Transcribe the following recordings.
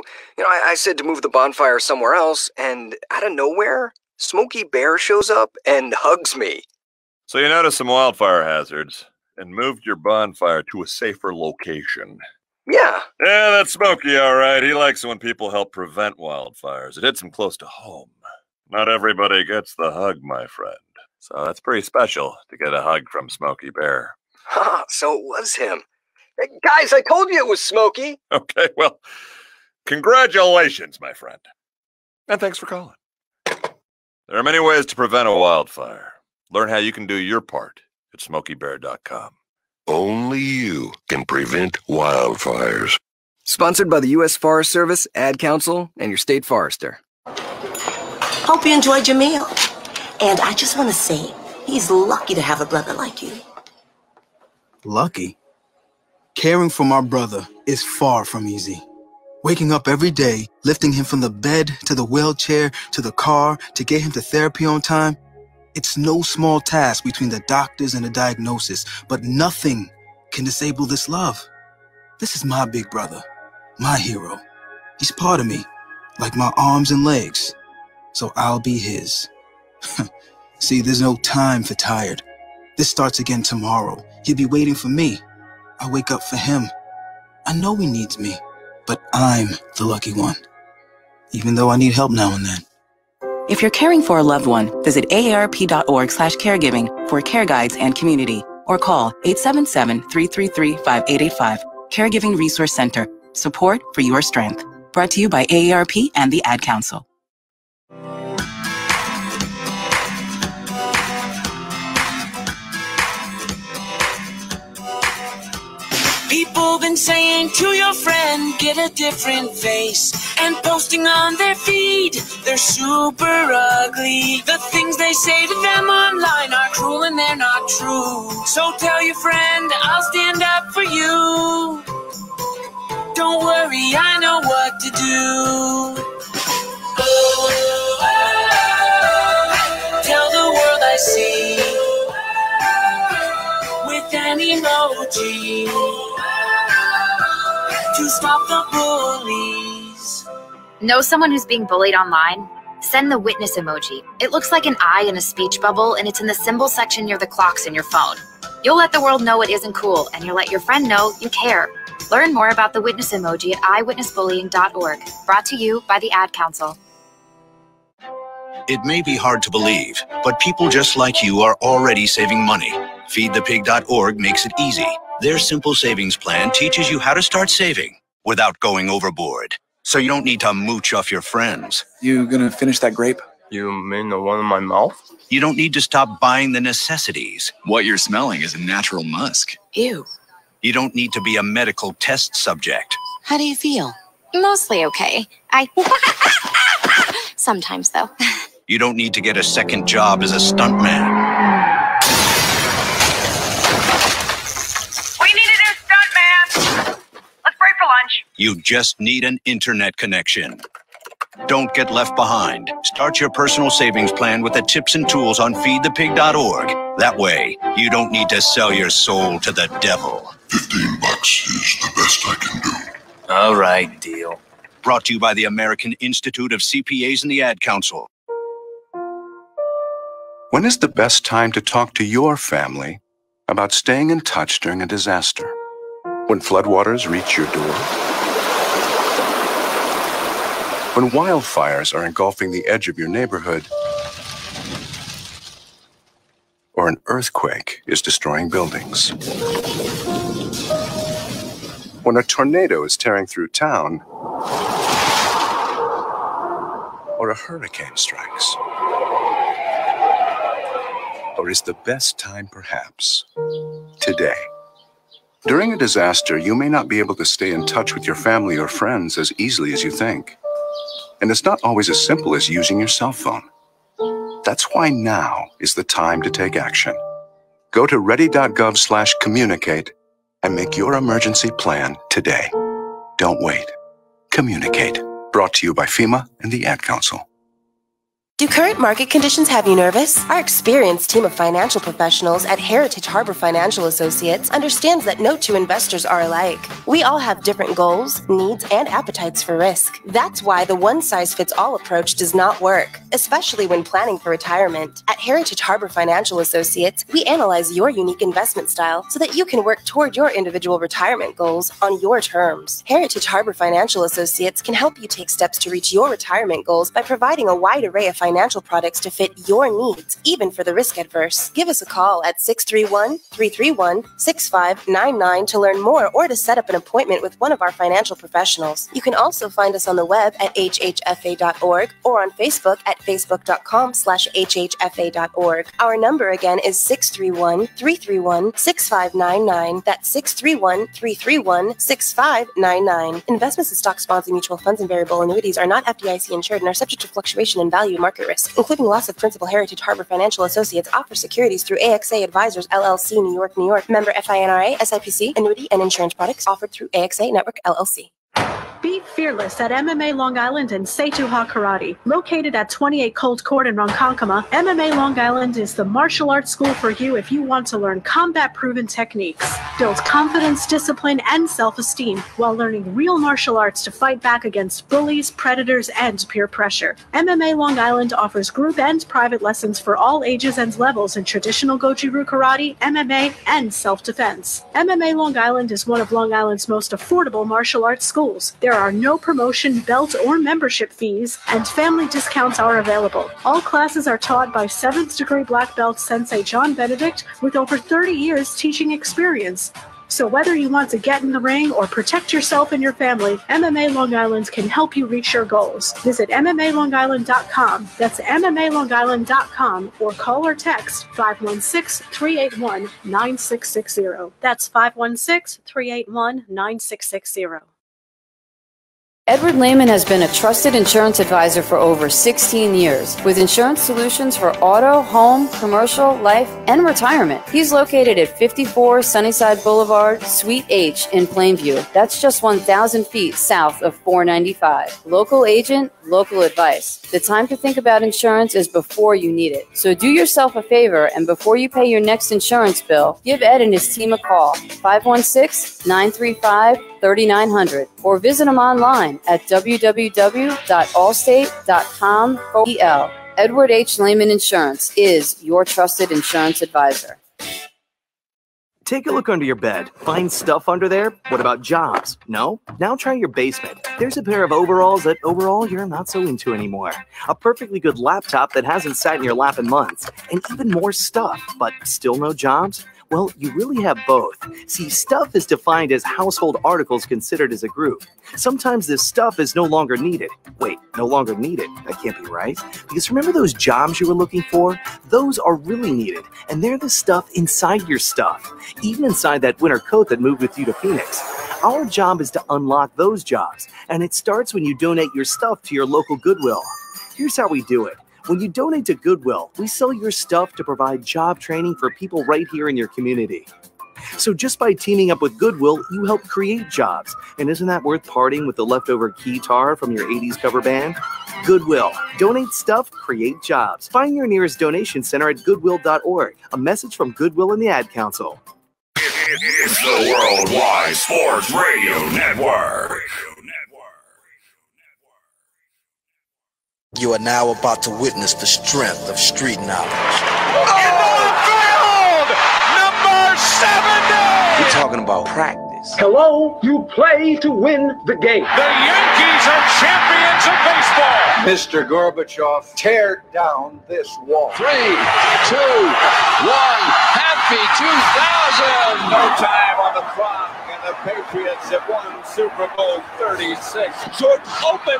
So, you know, I, I said to move the bonfire somewhere else, and out of nowhere, Smokey Bear shows up and hugs me. So you noticed some wildfire hazards and moved your bonfire to a safer location. Yeah. Yeah, that's Smokey, all right. He likes it when people help prevent wildfires. It hits him close to home. Not everybody gets the hug, my friend. So that's pretty special to get a hug from Smokey Bear. so it was him. Hey, guys, I told you it was Smokey. Okay, well, congratulations, my friend. And thanks for calling. There are many ways to prevent a wildfire. Learn how you can do your part at smokeybear.com. Only you can prevent wildfires. Sponsored by the U.S. Forest Service, Ad Council, and your state forester. Hope you enjoyed your meal. And I just want to say, he's lucky to have a brother like you. Lucky? Caring for my brother is far from easy. Waking up every day, lifting him from the bed to the wheelchair to the car to get him to therapy on time, it's no small task between the doctors and the diagnosis, but nothing can disable this love. This is my big brother, my hero. He's part of me, like my arms and legs, so I'll be his. See, there's no time for tired. This starts again tomorrow. He'll be waiting for me. I wake up for him. I know he needs me but I'm the lucky one. Even though I need help now and then. If you're caring for a loved one, visit aarp.org slash caregiving for care guides and community, or call 877-333-5885. Caregiving Resource Center. Support for your strength. Brought to you by AARP and the Ad Council. People been saying to your friend, get a different face. And posting on their feed, they're super ugly. The things they say to them online are cruel and they're not true. So tell your friend, I'll stand up for you. Don't worry, I know what to do. Tell the world I see with an emoji to stop the bullies. Know someone who's being bullied online? Send the witness emoji. It looks like an eye in a speech bubble, and it's in the symbol section near the clocks in your phone. You'll let the world know it isn't cool, and you'll let your friend know you care. Learn more about the witness emoji at iwitnessbullying.org. Brought to you by the Ad Council. It may be hard to believe, but people just like you are already saving money. FeedThePig.org makes it easy. Their simple savings plan teaches you how to start saving without going overboard. So you don't need to mooch off your friends. You gonna finish that grape? You mean the one in my mouth? You don't need to stop buying the necessities. What you're smelling is a natural musk. Ew. You don't need to be a medical test subject. How do you feel? Mostly okay. I. Sometimes, though. You don't need to get a second job as a stuntman. You just need an internet connection. Don't get left behind. Start your personal savings plan with the tips and tools on feedthepig.org. That way, you don't need to sell your soul to the devil. 15 bucks is the best I can do. All right, deal. Brought to you by the American Institute of CPAs and the Ad Council. When is the best time to talk to your family about staying in touch during a disaster? When floodwaters reach your door? When wildfires are engulfing the edge of your neighborhood? Or an earthquake is destroying buildings? When a tornado is tearing through town? Or a hurricane strikes? Or is the best time perhaps today? During a disaster, you may not be able to stay in touch with your family or friends as easily as you think. And it's not always as simple as using your cell phone. That's why now is the time to take action. Go to ready.gov slash communicate and make your emergency plan today. Don't wait. Communicate. Brought to you by FEMA and the Ad Council. Do current market conditions have you nervous? Our experienced team of financial professionals at Heritage Harbor Financial Associates understands that no two investors are alike. We all have different goals, needs, and appetites for risk. That's why the one size fits all approach does not work, especially when planning for retirement. At Heritage Harbor Financial Associates, we analyze your unique investment style so that you can work toward your individual retirement goals on your terms. Heritage Harbor Financial Associates can help you take steps to reach your retirement goals by providing a wide array of financial products to fit your needs, even for the risk adverse. Give us a call at 631 331 6599 to learn more or to set up an appointment with one of our financial professionals. You can also find us on the web at hhfa.org or on Facebook at facebook.com slash hhfa.org. Our number again is 631 331 6599. That's 631 331 6599. Investments in stocks, bonds, and mutual funds and variable annuities are not FDIC insured and are subject to fluctuation in value and market risk, including loss of principal. Heritage Harbor Financial Associates offers securities through AXA Advisors LLC, New York, New York. Member FINRA, SIPC, annuity and insurance products offered through AXA Network LLC. Be fearless at MMA Long Island and Seituha Karate. Located at 28 Cold Court in Ronkonkoma, MMA Long Island is the martial arts school for you if you want to learn combat proven techniques, build confidence, discipline, and self esteem while learning real martial arts to fight back against bullies, predators, and peer pressure. MMA Long Island offers group and private lessons for all ages and levels in traditional Goju-Ryu karate, MMA, and self defense. MMA Long Island is one of Long Island's most affordable martial arts schools. There are no promotion, belt, or membership fees, and family discounts are available. All classes are taught by 7th degree black belt Sensei John Benedict with over 30 years teaching experience. So whether you want to get in the ring or protect yourself and your family, MMA Long Island can help you reach your goals. Visit MMALongIsland.com. That's MMALongIsland.com or call or text 516-381-9660. That's 516-381-9660. Edward Lehman has been a trusted insurance advisor for over 16 years with insurance solutions for auto, home, commercial, life, and retirement. He's located at 54 Sunnyside Boulevard, Suite H in Plainview. That's just 1,000 feet south of 495. Local agent, local advice. The time to think about insurance is before you need it. So do yourself a favor and before you pay your next insurance bill, give Ed and his team a call 516 935 3900 or visit them online at www.allstate.com. EL. Edward H. Lehman Insurance is your trusted insurance advisor. Take a look under your bed. Find stuff under there? What about jobs? No? Now try your basement. There's a pair of overalls that overall you're not so into anymore. A perfectly good laptop that hasn't sat in your lap in months. And even more stuff, but still no jobs? Well, you really have both. See, stuff is defined as household articles considered as a group. Sometimes this stuff is no longer needed. Wait, no longer needed? That can't be right. Because remember those jobs you were looking for? Those are really needed, and they're the stuff inside your stuff, even inside that winter coat that moved with you to Phoenix. Our job is to unlock those jobs, and it starts when you donate your stuff to your local Goodwill. Here's how we do it. When you donate to Goodwill, we sell your stuff to provide job training for people right here in your community. So just by teaming up with Goodwill, you help create jobs. And isn't that worth parting with the leftover keytar from your 80s cover band? Goodwill. Donate stuff, create jobs. Find your nearest donation center at goodwill.org. A message from Goodwill and the Ad Council. It's the Worldwide Sports Radio Network. You are now about to witness the strength of street knowledge. Number 70! We're talking about practice. Hello, you play to win the game. The Yankees are champions of baseball. Mr. Gorbachev, tear down this wall. Three, two, one. Happy 2000! No time on the clock, and the Patriots have won Super Bowl 36. Jordan open.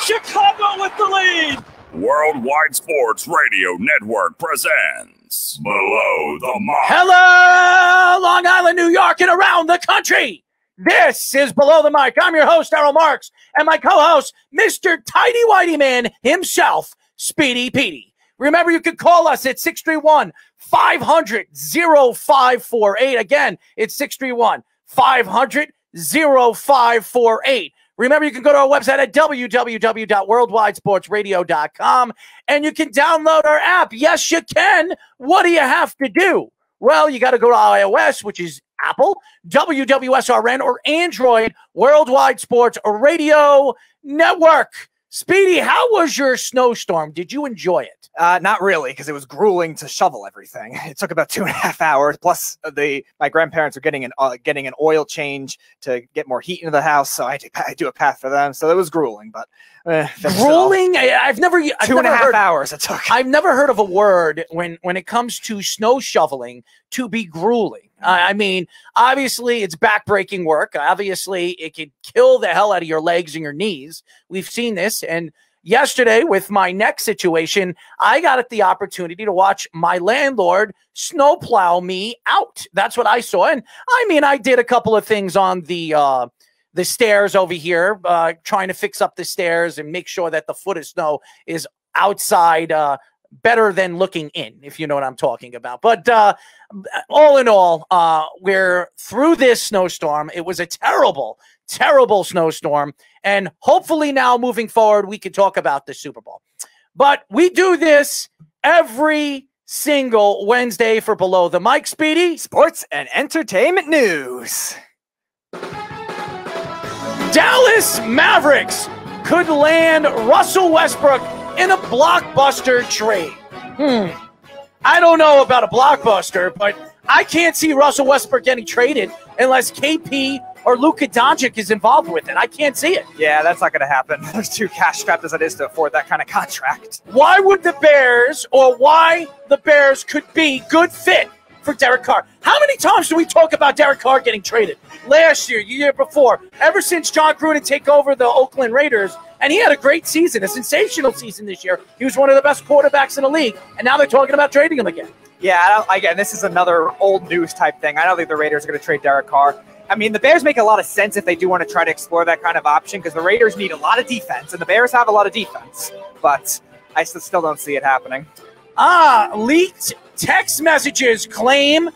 Chicago with the lead. Worldwide Sports Radio Network presents Below the Mark. Hello, Long Island, New York, and around the country. This is Below the Mic. I'm your host, Errol Marks, and my co-host, Mr. Tidy Whitey Man himself, Speedy Petey. Remember, you can call us at 631 500 0548. Again, it's 631 500 0548. Remember, you can go to our website at www.worldwidesportsradio.com and you can download our app. Yes, you can. What do you have to do? Well, you got to go to iOS, which is Apple, WWSRN, or Android, Worldwide Sports Radio Network. Speedy, how was your snowstorm? Did you enjoy it? Uh, not really, because it was grueling to shovel everything. It took about two and a half hours. Plus, uh, the my grandparents are getting an uh, getting an oil change to get more heat into the house, so I had to I do a path for them. So it was grueling, but uh, grueling. I, have never I've two and a half heard, hours it took. I've never heard of a word when when it comes to snow shoveling to be grueling. Uh, I mean, obviously, it's backbreaking work. Obviously, it can kill the hell out of your legs and your knees. We've seen this. And yesterday, with my neck situation, I got the opportunity to watch my landlord snowplow me out. That's what I saw. And I mean, I did a couple of things on the. Uh, the stairs over here, uh, trying to fix up the stairs and make sure that the foot of snow is outside uh, better than looking in, if you know what I'm talking about. But uh, all in all, uh, we're through this snowstorm. It was a terrible, terrible snowstorm. And hopefully, now moving forward, we can talk about the Super Bowl. But we do this every single Wednesday for Below the Mic Speedy. Sports and entertainment news. Dallas Mavericks could land Russell Westbrook in a blockbuster trade. Hmm. I don't know about a blockbuster, but I can't see Russell Westbrook getting traded unless KP or Luka Doncic is involved with it. I can't see it. Yeah, that's not going to happen. There's too cash strapped as it is to afford that kind of contract. Why would the Bears or why the Bears could be good fit for Derek Carr? How many times do we talk about Derek Carr getting traded? Last year, year before, ever since Jon Gruden take over the Oakland Raiders, and he had a great season, a sensational season this year. He was one of the best quarterbacks in the league, and now they're talking about trading him again. Yeah, again, this is another old news type thing. I don't think the Raiders are going to trade Derek Carr. I mean, the Bears make a lot of sense if they do want to try to explore that kind of option because the Raiders need a lot of defense, and the Bears have a lot of defense. But I still don't see it happening. Ah, leaked text messages claim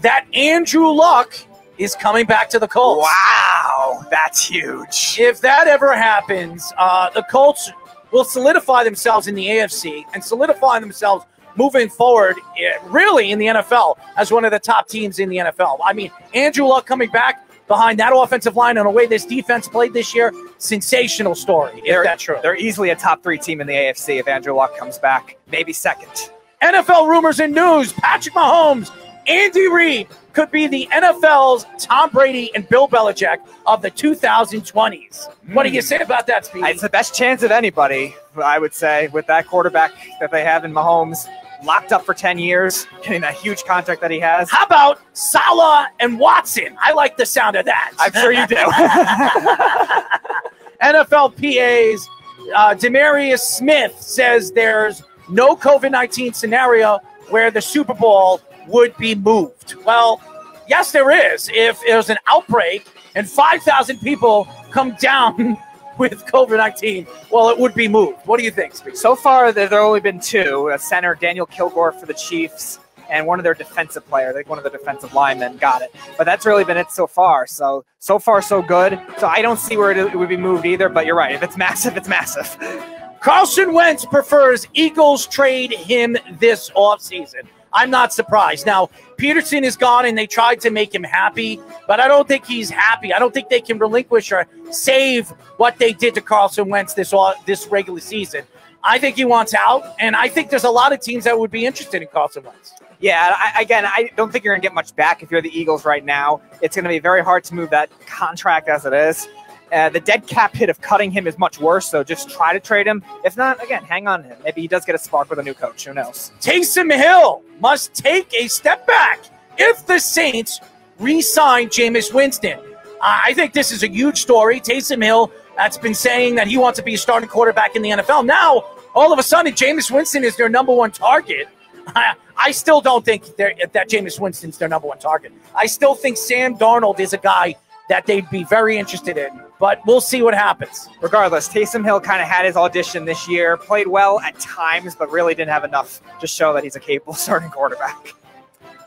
that Andrew Luck is coming back to the Colts. Wow, that's huge. If that ever happens, uh, the Colts will solidify themselves in the AFC and solidify themselves moving forward, eh, really in the NFL as one of the top teams in the NFL. I mean, Andrew Luck coming back behind that offensive line and the way this defense played this year, sensational story. They're, that's true, they're easily a top three team in the AFC if Andrew Luck comes back, maybe second. NFL rumors and news: Patrick Mahomes, Andy Reid could be the NFL's Tom Brady and Bill Belichick of the 2020s. What do you hmm. say about that, Speedy? It's the best chance of anybody, I would say, with that quarterback that they have in Mahomes. Locked up for 10 years, getting that huge contract that he has. How about Salah and Watson? I like the sound of that. I'm sure you do. NFL PAs, uh, DeMaurice Smith says there's no COVID 19 scenario where the Super Bowl would be moved. Well, yes, there is. If there's an outbreak and 5,000 people come down with COVID 19, well, it would be moved. What do you think? So far, there have only been two a center, Daniel Kilgore for the Chiefs, and one of their defensive players, think one of the defensive linemen got it. But that's really been it so far. So, so far, so good. So I don't see where it would be moved either, but you're right. If it's massive, it's massive. Carson Wentz prefers Eagles trade him this offseason. I'm not surprised. Now, Pederson is gone and they tried to make him happy, but I don't think he's happy. I don't think they can relinquish or save what they did to Carson Wentz this all, this regular season. I think he wants out, and I think there's a lot of teams that would be interested in Carson Wentz. Yeah, I, again, I don't think you're going to get much back if you're the Eagles right now. It's going to be very hard to move that contract as it is. Uh, the dead cap hit of cutting him is much worse, so just try to trade him. If not, again, hang on him. Maybe he does get a spark with a new coach. Who knows? Taysom Hill must take a step back if the Saints re-sign Jameis Winston. I think this is a huge story. Taysom Hill that's been saying that he wants to be a starting quarterback in the NFL. Now, all of a sudden, Jameis Winston is their number one target. I, I still don't think that Jameis Winston's their number one target. I still think Sam Darnold is a guy that they'd be very interested in. But we'll see what happens. Regardless, Taysom Hill kind of had his audition this year, played well at times, but really didn't have enough to show that he's a capable starting quarterback.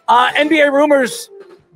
Uh, NBA rumors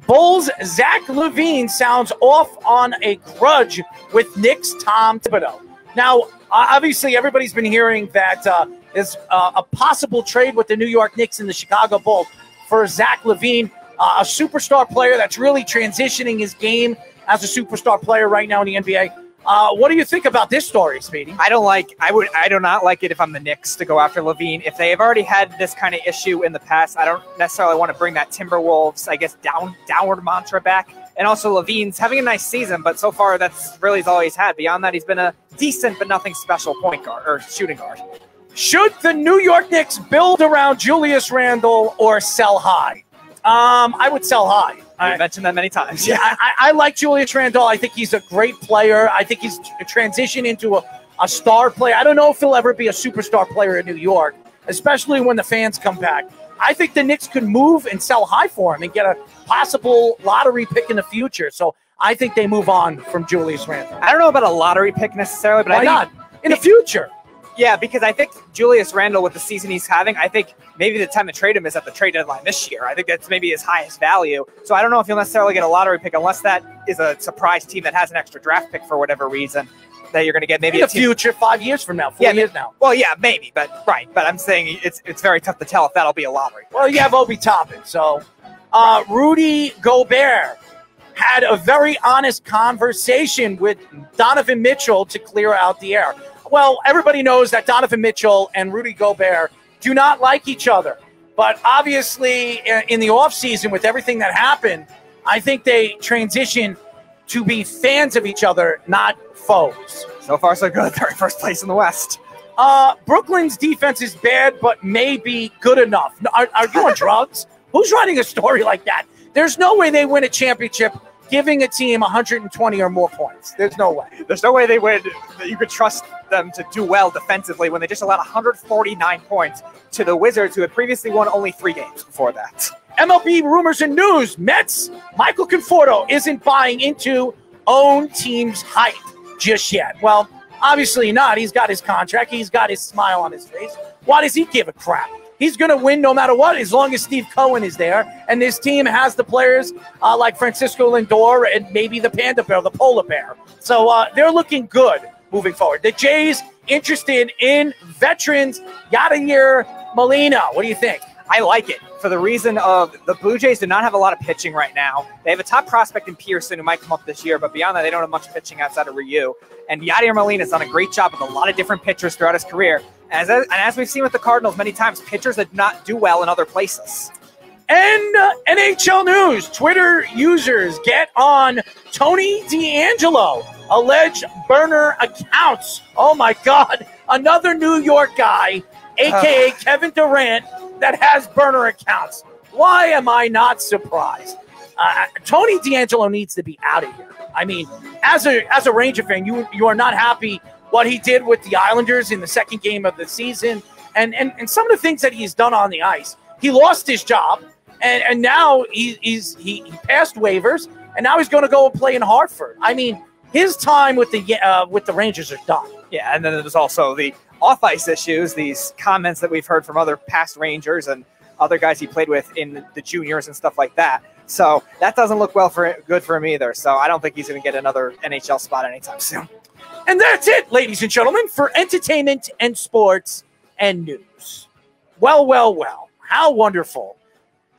Bulls Zach LaVine sounds off on a grudge with Knicks Tom Thibodeau. Now, obviously, everybody's been hearing that uh, there's uh, a possible trade with the New York Knicks and the Chicago Bulls for Zach LaVine, uh, a superstar player that's really transitioning his game as a superstar player right now in the NBA. Uh, what do you think about this story, Speedy? I don't like. I would. I do not like it if I'm the Knicks to go after LaVine. If they have already had this kind of issue in the past, I don't necessarily want to bring that Timberwolves, I guess, down downward mantra back. And also, LaVine's having a nice season, but so far that's really all he's had. Beyond that, he's been a decent but nothing special point guard or shooting guard. Should the New York Knicks build around Julius Randle or sell high? Um, I would sell high. I mentioned that many times. Yeah, I, I like Julius Randle. I think he's a great player. I think he's transitioned into a, a star player. I don't know if he'll ever be a superstar player in New York, especially when the fans come back. I think the Knicks could move and sell high for him and get a possible lottery pick in the future. So I think they move on from Julius Randle. I don't know about a lottery pick necessarily, but Why I think not? In the future. Yeah, because I think Julius Randle, with the season he's having, I think maybe the time to trade him is at the trade deadline this year. I think that's maybe his highest value. So I don't know if you'll necessarily get a lottery pick unless that is a surprise team that has an extra draft pick for whatever reason that you're going to get. Maybe in a the team- future, five years from now, four Yeah, years now. Well, yeah, maybe, but right. But I'm saying it's it's very tough to tell if that'll be a lottery. Well, you have Obi Toppin. So, uh, Rudy Gobert had a very honest conversation with Donovan Mitchell to clear out the air. Well, everybody knows that Donovan Mitchell and Rudy Gobert do not like each other. But obviously, in the offseason, with everything that happened, I think they transition to be fans of each other, not foes. So far, so good. They're in first place in the West. Uh, Brooklyn's defense is bad, but maybe good enough. Are, are you on drugs? Who's writing a story like that? There's no way they win a championship giving a team 120 or more points. There's no way. There's no way they would you could trust them to do well defensively when they just allowed 149 points to the Wizards, who had previously won only three games before that. MLB rumors and news. Mets, Michael Conforto isn't buying into own team's hype just yet. Well, obviously not. He's got his contract, he's got his smile on his face. Why does he give a crap? He's going to win no matter what, as long as Steve Cohen is there. And this team has the players uh, like Francisco Lindor and maybe the Panda Bear, the Polar Bear. So uh, they're looking good moving forward. The Jays interested in veterans Yadier Molina. What do you think? I like it for the reason of the Blue Jays do not have a lot of pitching right now. They have a top prospect in Pearson who might come up this year, but beyond that, they don't have much pitching outside of Ryu. And Yadier Molina has done a great job with a lot of different pitchers throughout his career. As, and as we've seen with the Cardinals many times, pitchers that do not do well in other places. And uh, NHL news Twitter users get on Tony DeAngelo, alleged burner accounts. Oh my God, another New York guy, aka Kevin Durant, that has burner accounts. Why am I not surprised? Uh, Tony DeAngelo needs to be out of here. I mean, as a as a Ranger fan, you you are not happy what he did with the Islanders in the second game of the season, and and, and some of the things that he's done on the ice. He lost his job, and and now he, he's he, he passed waivers, and now he's going to go and play in Hartford. I mean, his time with the uh, with the Rangers are done. Yeah, and then there's also the off ice issues, these comments that we've heard from other past Rangers and other guys he played with in the juniors and stuff like that. So that doesn't look well for good for him either. So I don't think he's going to get another NHL spot anytime soon. And that's it, ladies and gentlemen, for entertainment and sports and news. Well, well, well. How wonderful.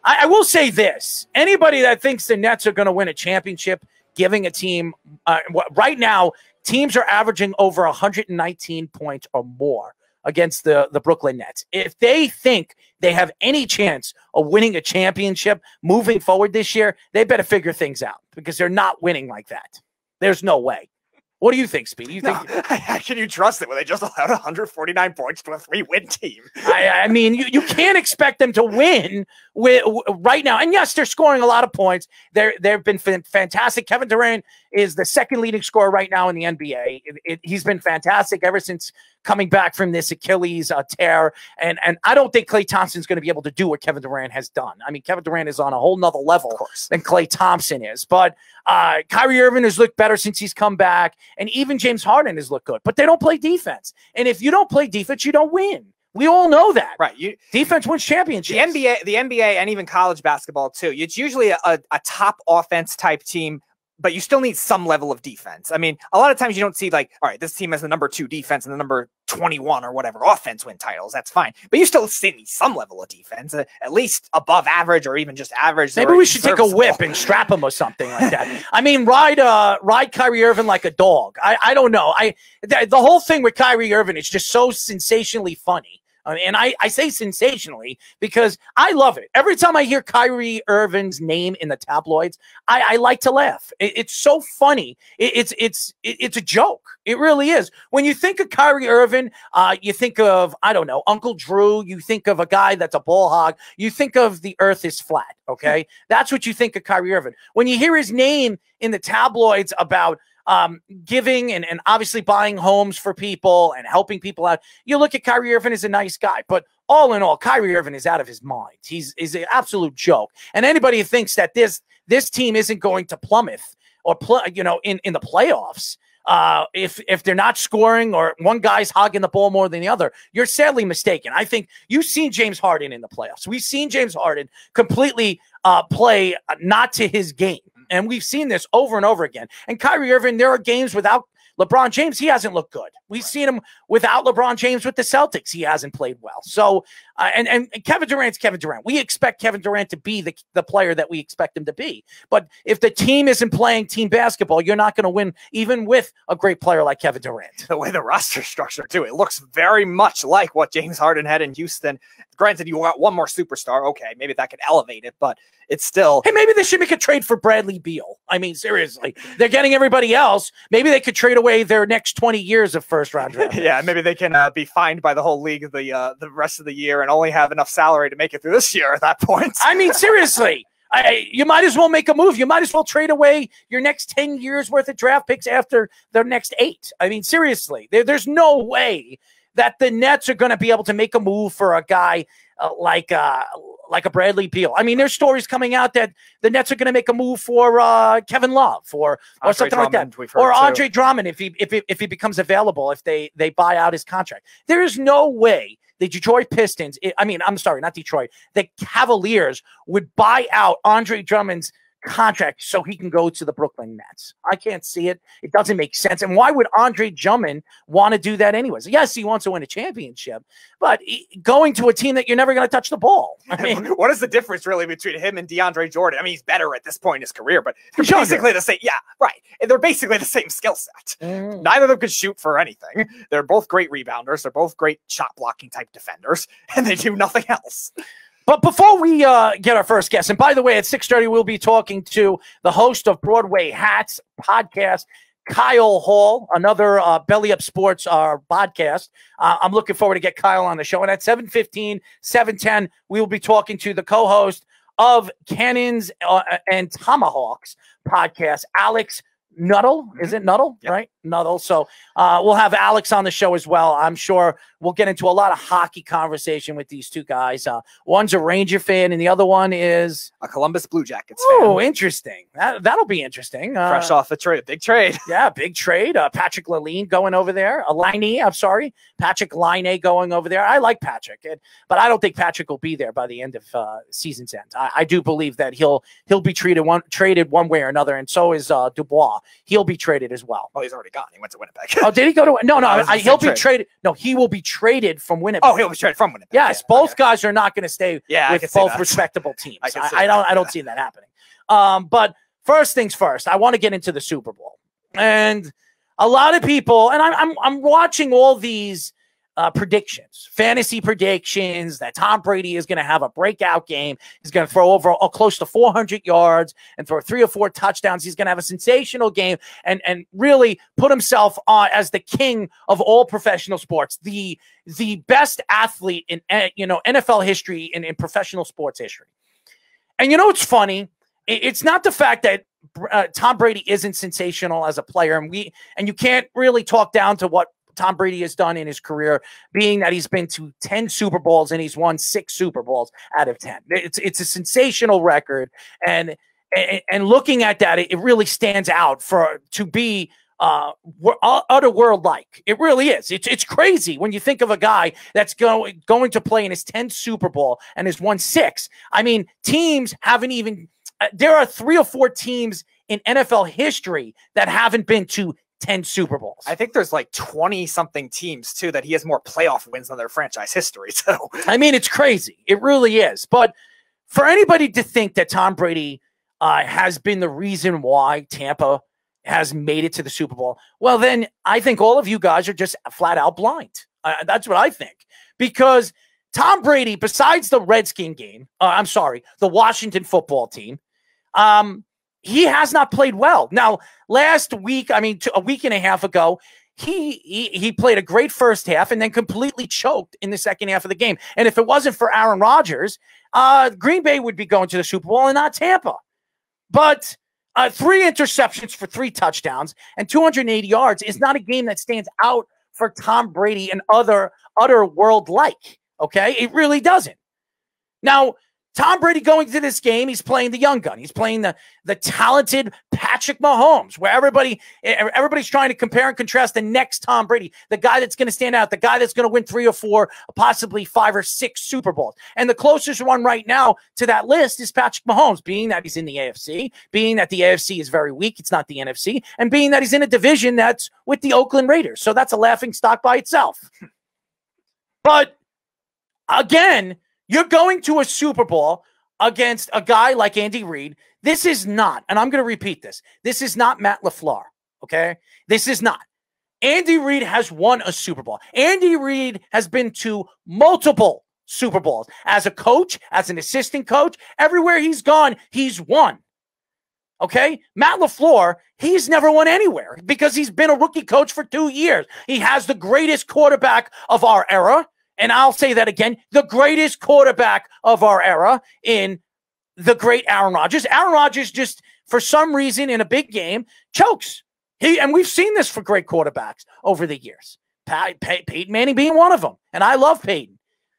I, I will say this anybody that thinks the Nets are going to win a championship, giving a team, uh, right now, teams are averaging over 119 points or more against the, the Brooklyn Nets. If they think they have any chance of winning a championship moving forward this year, they better figure things out because they're not winning like that. There's no way. What do you think, Speedy? You think How can you trust it when they just allowed 149 points to a three-win team? I, I mean, you, you can't expect them to win with w- right now. And yes, they're scoring a lot of points. They're they've been fan- fantastic. Kevin Durant is the second leading scorer right now in the NBA. It- it- he's been fantastic ever since coming back from this Achilles uh, tear. And and I don't think Klay Thompson's going to be able to do what Kevin Durant has done. I mean, Kevin Durant is on a whole nother level than Klay Thompson is. But uh, Kyrie Irving has looked better since he's come back, and even James Harden has looked good. But they don't play defense. And if you don't play defense, you don't win. We all know that. Right. You defense wins the championships. NBA, the NBA, and even college basketball too. It's usually a, a, a top offense type team, but you still need some level of defense. I mean, a lot of times you don't see like, all right, this team has the number two defense and the number twenty-one or whatever offense win titles. That's fine, but you still see need some level of defense, uh, at least above average or even just average. Maybe we should take a whip and strap him or something like that. I mean, ride uh ride Kyrie Irving like a dog. I, I don't know. I the, the whole thing with Kyrie Irving is just so sensationally funny. Mean, and I, I say sensationally because I love it. Every time I hear Kyrie Irving's name in the tabloids, I, I like to laugh. It- it's so funny. It- it's it's it- it's a joke. It really is. When you think of Kyrie Irving, uh, you think of I don't know Uncle Drew. You think of a guy that's a ball hog. You think of the Earth is flat. Okay, that's what you think of Kyrie Irving. When you hear his name in the tabloids about um, giving and, and obviously buying homes for people and helping people out. You look at Kyrie Irving as a nice guy, but all in all, Kyrie Irving is out of his mind. He's is an absolute joke. And anybody who thinks that this this team isn't going to plummet or play, you know, in in the playoffs. Uh, if if they're not scoring or one guy's hogging the ball more than the other, you're sadly mistaken. I think you've seen James Harden in the playoffs. We've seen James Harden completely uh, play not to his game, and we've seen this over and over again. And Kyrie Irving, there are games without LeBron James, he hasn't looked good. We've seen him without LeBron James with the Celtics. He hasn't played well. So, uh, and, and Kevin Durant's Kevin Durant. We expect Kevin Durant to be the, the player that we expect him to be. But if the team isn't playing team basketball, you're not going to win, even with a great player like Kevin Durant. the way the roster structure too. It looks very much like what James Harden had in Houston. Granted, you got one more superstar. Okay, maybe that could elevate it, but it's still. Hey, maybe they should make a trade for Bradley Beal. I mean, seriously, they're getting everybody else. Maybe they could trade away their next 20 years of first round draft. yeah, maybe they can uh, be fined by the whole league the uh, the rest of the year and only have enough salary to make it through this year at that point. I mean, seriously. I, you might as well make a move. You might as well trade away your next 10 years worth of draft picks after their next eight. I mean, seriously, there, there's no way that the Nets are going to be able to make a move for a guy uh, like uh, like a Bradley Beal. I mean, there's stories coming out that the Nets are going to make a move for uh, Kevin Love or or Andre something like that, we've heard or too. Andre Drummond if he if he, if he becomes available if they they buy out his contract. There is no way the Detroit Pistons, I- mean, I'm sorry, not Detroit, the Cavaliers would buy out Andre Drummond's contract so he can go to the Brooklyn Nets. I can't see it. It doesn't make sense. And why would Andre Drummond want to do that anyways? Yes, he wants to win a championship, but he- going to a team that you're never going to touch the ball. I mean, what is the difference really between him and DeAndre Jordan? I mean, he's better at this point in his career, but they're basically the same. Yeah, right. And They're basically the same skill set. Mm. Neither of them could shoot for anything. They're both great rebounders. They're both great shot blocking type defenders, and they do nothing else. But before we uh, get our first guest, and by the way, at 6.30, we'll be talking to the host of Broadway Hats podcast, Kyle Hall, another uh, Belly Up Sports uh, podcast. Uh, I'm looking forward to get Kyle on the show. And at 7.15, 7.10, we will be talking to the co-host of Cannons uh, and Tomahawks podcast, Alex Nuttle. Is it Nuttle? Right? Nuttle. So uh, we'll have Alex on the show as well. I'm sure we'll get into a lot of hockey conversation with these two guys. Uh, one's a Ranger fan, and the other one is A Columbus Blue Jackets oh, interesting. That that'll be interesting. Uh, Fresh off a trade, big trade. yeah, big trade. Uh, Patrick Laline going over there. A Line, I'm sorry, Patrick Laine going over there. I like Patrick, and- but I don't think Patrick will be there by the end of uh, season's end. I, I do believe that he'll he'll be treated one traded one way or another, and so is uh, Dubois. He'll be traded as well. Oh, he's already gone. He went to Winnipeg. Oh, did he go to? No, no. That was the I, he'll be trade. traded. No, he will be traded from Winnipeg. Oh, he'll be traded from Winnipeg. Yes, both guys are not going to stay Yeah, with both respectable teams. I I, I don't. I don't see that happening. Um, but first things first, I want to get into the Super Bowl, and a lot of people, and I'm I'm, I'm watching all these uh, predictions, fantasy predictions that Tom Brady is going to have a breakout game. He's going to throw over uh, close to 400 yards and throw three or four touchdowns. He's going to have a sensational game and and really put himself on as the king of all professional sports, the the best athlete in uh, you know NFL history and in professional sports history. And you know what's funny? It's not the fact that uh, Tom Brady isn't sensational as a player, and we and you can't really talk down to what Tom Brady has done in his career, being that he's been to ten Super Bowls and he's won six Super Bowls out of ten. It's it's a sensational record, and and, and looking at that, it, really stands out for to be uh, uh, utter world like. It really is. It's it's crazy when you think of a guy that's going going to play in his 10th Super Bowl and has won six. I mean, teams haven't even. Uh, there are three or four teams in NFL history that haven't been to 10 Super Bowls. I think there's like 20 something teams too that he has more playoff wins than their franchise history. So I mean, it's crazy. It really is. But for anybody to think that Tom Brady uh, has been the reason why Tampa has made it to the Super Bowl, well, then I think all of you guys are just flat out blind. Uh, that's what I think. Because Tom Brady, besides the Redskin game, uh, I'm sorry, the Washington football team, um, he has not played well. Now, last week, I mean, a week and a half ago, he, he he played a great first half and then completely choked in the second half of the game. And if it wasn't for Aaron Rodgers, uh, Green Bay would be going to the Super Bowl and not Tampa. But uh, three interceptions for three touchdowns and 280 yards is not a game that stands out for Tom Brady and other other world like. Okay, it really doesn't. Now, Tom Brady going to this game, he's playing the young gun. He's playing the the talented Patrick Mahomes, where everybody everybody's trying to compare and contrast the next Tom Brady, the guy that's going to stand out, the guy that's going to win three or four, possibly five or six Super Bowls. And the closest one right now to that list is Patrick Mahomes, being that he's in the AFC, being that the AFC is very weak, it's not the NFC, and being that he's in a division that's with the Oakland Raiders. So that's a laughing stock by itself. But again, you're going to a Super Bowl against a guy like Andy Reid. This is not, and I'm going to repeat this. This is not Matt LaFleur. Okay. This is not. Andy Reid has won a Super Bowl. Andy Reid has been to multiple Super Bowls as a coach, as an assistant coach. Everywhere he's gone, he's won. Okay. Matt LaFleur, he's never won anywhere because he's been a rookie coach for two years. He has the greatest quarterback of our era. And I'll say that again the greatest quarterback of our era in the great Aaron Rodgers. Aaron Rodgers just, for some reason, in a big game, chokes. He and we've seen this for great quarterbacks over the years. Pat, Pey- Peyton Manning being one of them, and I love Peyton.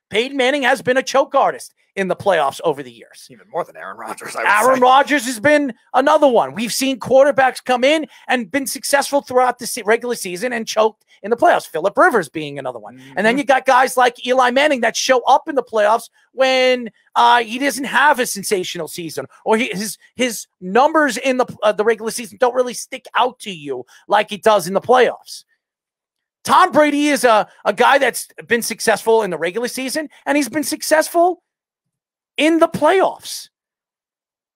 Peyton Manning has been a choke artist in the playoffs over the years. even more than Aaron Rodgers. I would Aaron. Rodgers has been another one. We've seen quarterbacks come in and been successful throughout the regular season and choked in the playoffs. Philip Rivers being another one. And then you got guys like Eli Manning that show up in the playoffs when uh, he doesn't have a sensational season or he, his his numbers in the uh, the regular season don't really stick out to you like it does in the playoffs. Tom Brady is a, a guy that's been successful in the regular season and he's been successful in the playoffs.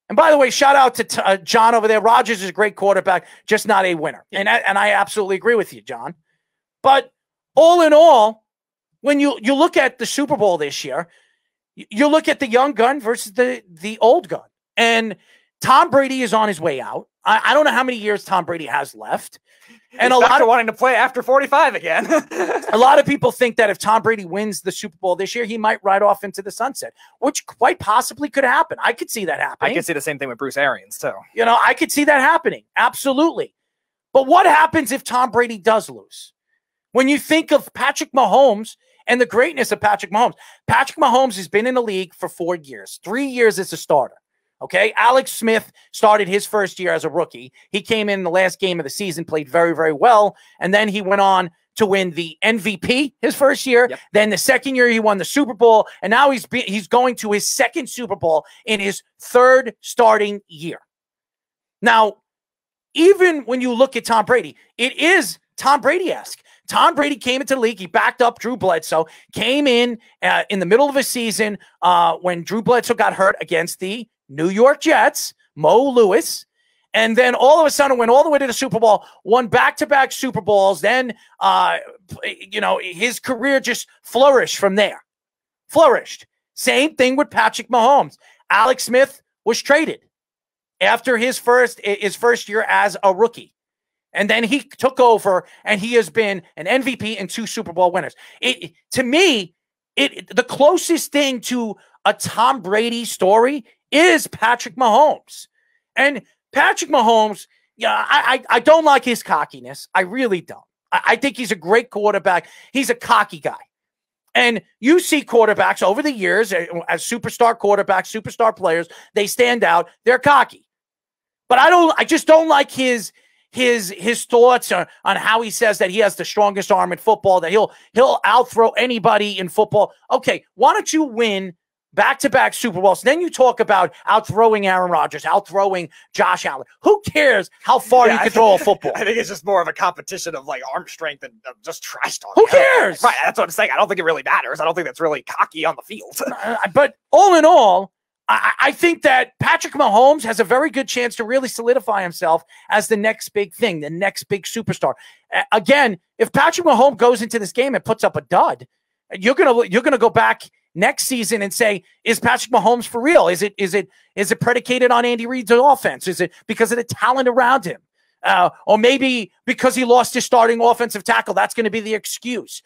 And by the way, shout out to t- uh, John over there. Rodgers is a great quarterback, just not a winner. And I, and I absolutely agree with you, John. But all in all, when you you look at the Super Bowl this year, you, look at the young gun versus the the old gun, and Tom Brady is on his way out. I, I don't know how many years Tom Brady has left, and a lot of wanting to play after 45 again. a lot of people think that if Tom Brady wins the Super Bowl this year, he might ride off into the sunset, which quite possibly could happen. I could see that happening. I could see the same thing with Bruce Arians too. You know, I could see that happening. Absolutely. But what happens if Tom Brady does lose? When you think of Patrick Mahomes and the greatness of Patrick Mahomes, Patrick Mahomes has been in the league for four years, three years as a starter. Okay. Alex Smith started his first year as a rookie. He came in the last game of the season, played very, very well. And then he went on to win the MVP his first year. Then the second year he won the Super Bowl, and now he's be- he's going to his second Super Bowl in his third starting year. Now, even when you look at Tom Brady, it is Tom Brady esque. Tom Brady came into the league. He backed up Drew Bledsoe, came in uh, in the middle of a season uh, when Drew Bledsoe got hurt against the New York Jets, Mo Lewis. And then all of a sudden went all the way to the Super Bowl, won back to back Super Bowls. Then, uh, you know, his career just flourished from there. Flourished. Same thing with Patrick Mahomes. Alex Smith was traded after his first his first year as a rookie. And then he took over and he has been an MVP and two Super Bowl winners. It to me, it the closest thing to a Tom Brady story is Patrick Mahomes. And Patrick Mahomes, yeah, I, I, I don't like his cockiness. I really don't. I, I think he's a great quarterback. He's a cocky guy. And you see quarterbacks over the years uh, as superstar quarterbacks, superstar players, they stand out, they're cocky. But I don't I just don't like his his his thoughts on, on how he says that he has the strongest arm in football, that he'll he'll outthrow anybody in football. Okay, why don't you win back to back Super Bowls? Then you talk about outthrowing Aaron Rodgers, outthrowing Josh Allen. Who cares how far Yeah, you I can think- throw a football? I think it's just more of a competition of like arm strength and uh, just trash talk. Who cares? Right. That's what I'm saying. I don't think it really matters. I don't think that's really cocky on the field. Uh, but all in all, I, I think that Patrick Mahomes has a very good chance to really solidify himself as the next big thing, the next big superstar. Again, if Patrick Mahomes goes into this game and puts up a dud, you're gonna you're gonna go back next season and say, is Patrick Mahomes for real? Is it is it is it predicated on Andy Reid's offense? Is it because of the talent around him? Uh, or maybe because he lost his starting offensive tackle, that's going to be the excuse.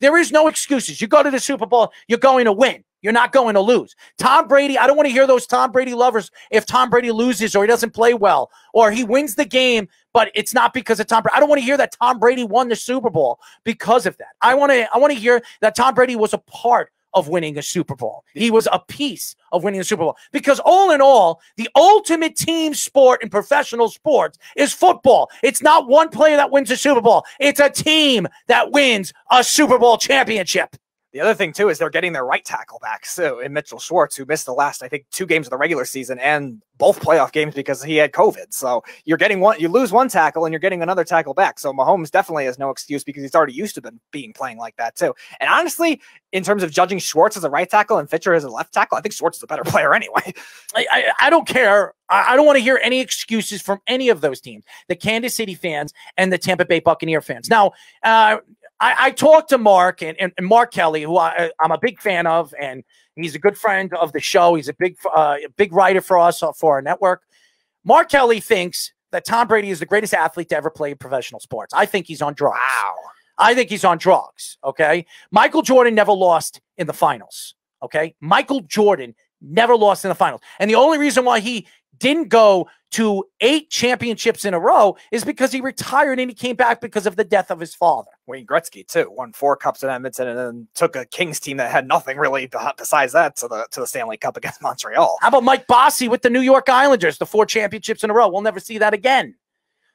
There is no excuses. You go to the Super Bowl, you're going to win. You're not going to lose. Tom Brady, I don't want to hear those Tom Brady lovers if Tom Brady loses or he doesn't play well or he wins the game, but it's not because of Tom Brady. I don't want to hear that Tom Brady won the Super Bowl because of that. I want to I want to hear that Tom Brady was a part of winning a Super Bowl. He was a piece of winning a Super Bowl. Because all in all, the ultimate team sport in professional sports is football. It's not one player that wins a Super Bowl. It's a team that wins a Super Bowl championship. The other thing too is they're getting their right tackle back. So in Mitchell Schwartz, who missed the last, I think, two games of the regular season and both playoff games because he had COVID. So you're getting one, you lose one tackle and you're getting another tackle back. So Mahomes definitely has no excuse because he's already used to them being playing like that too. And honestly, in terms of judging Schwartz as a right tackle and Fisher as a left tackle, I think Schwartz is a better player anyway. I, I, I don't care. I, I don't want to hear any excuses from any of those teams, the Kansas City fans and the Tampa Bay Buccaneer fans. Now, uh, I, I talked to Mark and, and, and Mark Kelly, who I, I'm a big fan of, and he's a good friend of the show. He's a big, uh, big writer for us uh, for our network. Mark Kelly thinks that Tom Brady is the greatest athlete to ever play professional sports. I think he's on drugs. Wow. I think he's on drugs. Okay. Michael Jordan never lost in the finals. Okay. Michael Jordan never lost in the finals. And the only reason why he didn't go to eight championships in a row is because he retired and he came back because of the death of his father. Wayne Gretzky too won four cups at Edmonton and then took a Kings team that had nothing really besides that to the to the Stanley Cup against Montreal. How about Mike Bossy with the New York Islanders, the four championships in a row? We'll never see that again.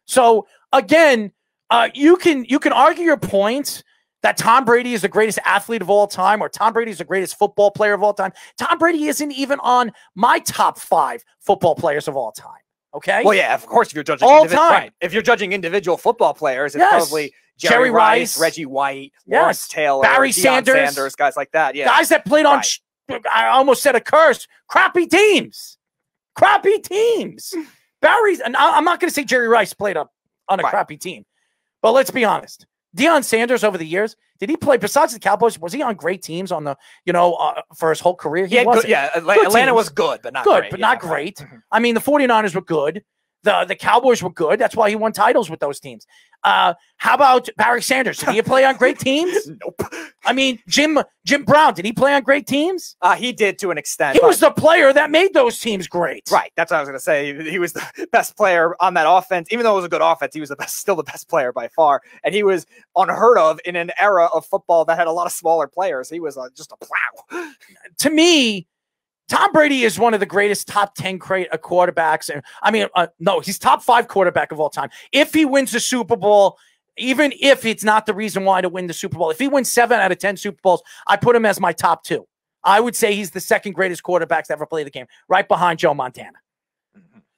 So again, uh, you can you can argue your point that Tom Brady is the greatest athlete of all time, or Tom Brady is the greatest football player of all time. Tom Brady isn't even on my top five football players of all time. Okay. Well, yeah, of course. If you're judging All time. right. If you're judging individual football players, it's Yes. probably Jerry, Jerry Rice, Rice. Reggie White, Yes. Lawrence Taylor, Barry Sanders. Sanders, guys like that. Yeah, Guys that played on, Right. I almost said a curse, crappy teams. Crappy teams. Barry's, and I'm not going to say Jerry Rice played up on a crappy team, but let's be honest. Deion Sanders over the years, did he play besides the Cowboys? Was he on great teams on the, you know, uh, for his whole career? He good- wasn't. yeah, Good Atlanta teams. was good, but not good, great, but yeah, not great. I mean, the 49ers were good. The the Cowboys were good. That's why he won titles with those teams. Uh, how about Barry Sanders? Did he play on great teams? nope. I mean, Jim Jim Brown, did he play on great teams? Uh, he did to an extent. He but- was the player that made those teams great. Right. That's what I was going to say. He was the best player on that offense. Even though it was a good offense, he was the best, still the best player by far. And he was unheard of in an era of football that had a lot of smaller players. He was uh, just a plow. To me, Tom Brady is one of the greatest top 10 cra- uh, quarterbacks. And I mean, uh, no, he's top five quarterback of all time. If he wins the Super Bowl, even if it's not the reason why to win the Super Bowl, if he wins seven out of 10 Super Bowls, I put him as my top two. I would say he's the second greatest quarterback to ever play the game, right behind Joe Montana.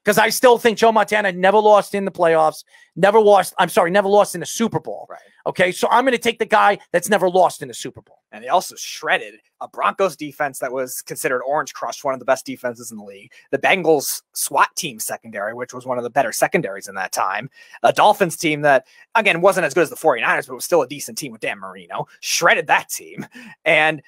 Because I still think Joe Montana never lost in the playoffs, never lost. I'm sorry, never lost in the Super Bowl. Right. Okay. So I'm going to take the guy that's never lost in the Super Bowl. And they also shredded a Broncos defense that was considered orange crushed, one of the best defenses in the league. The Bengals SWAT team secondary, which was one of the better secondaries in that time. A Dolphins team that, again, wasn't as good as the 49ers, but was still a decent team with Dan Marino. Shredded that team. And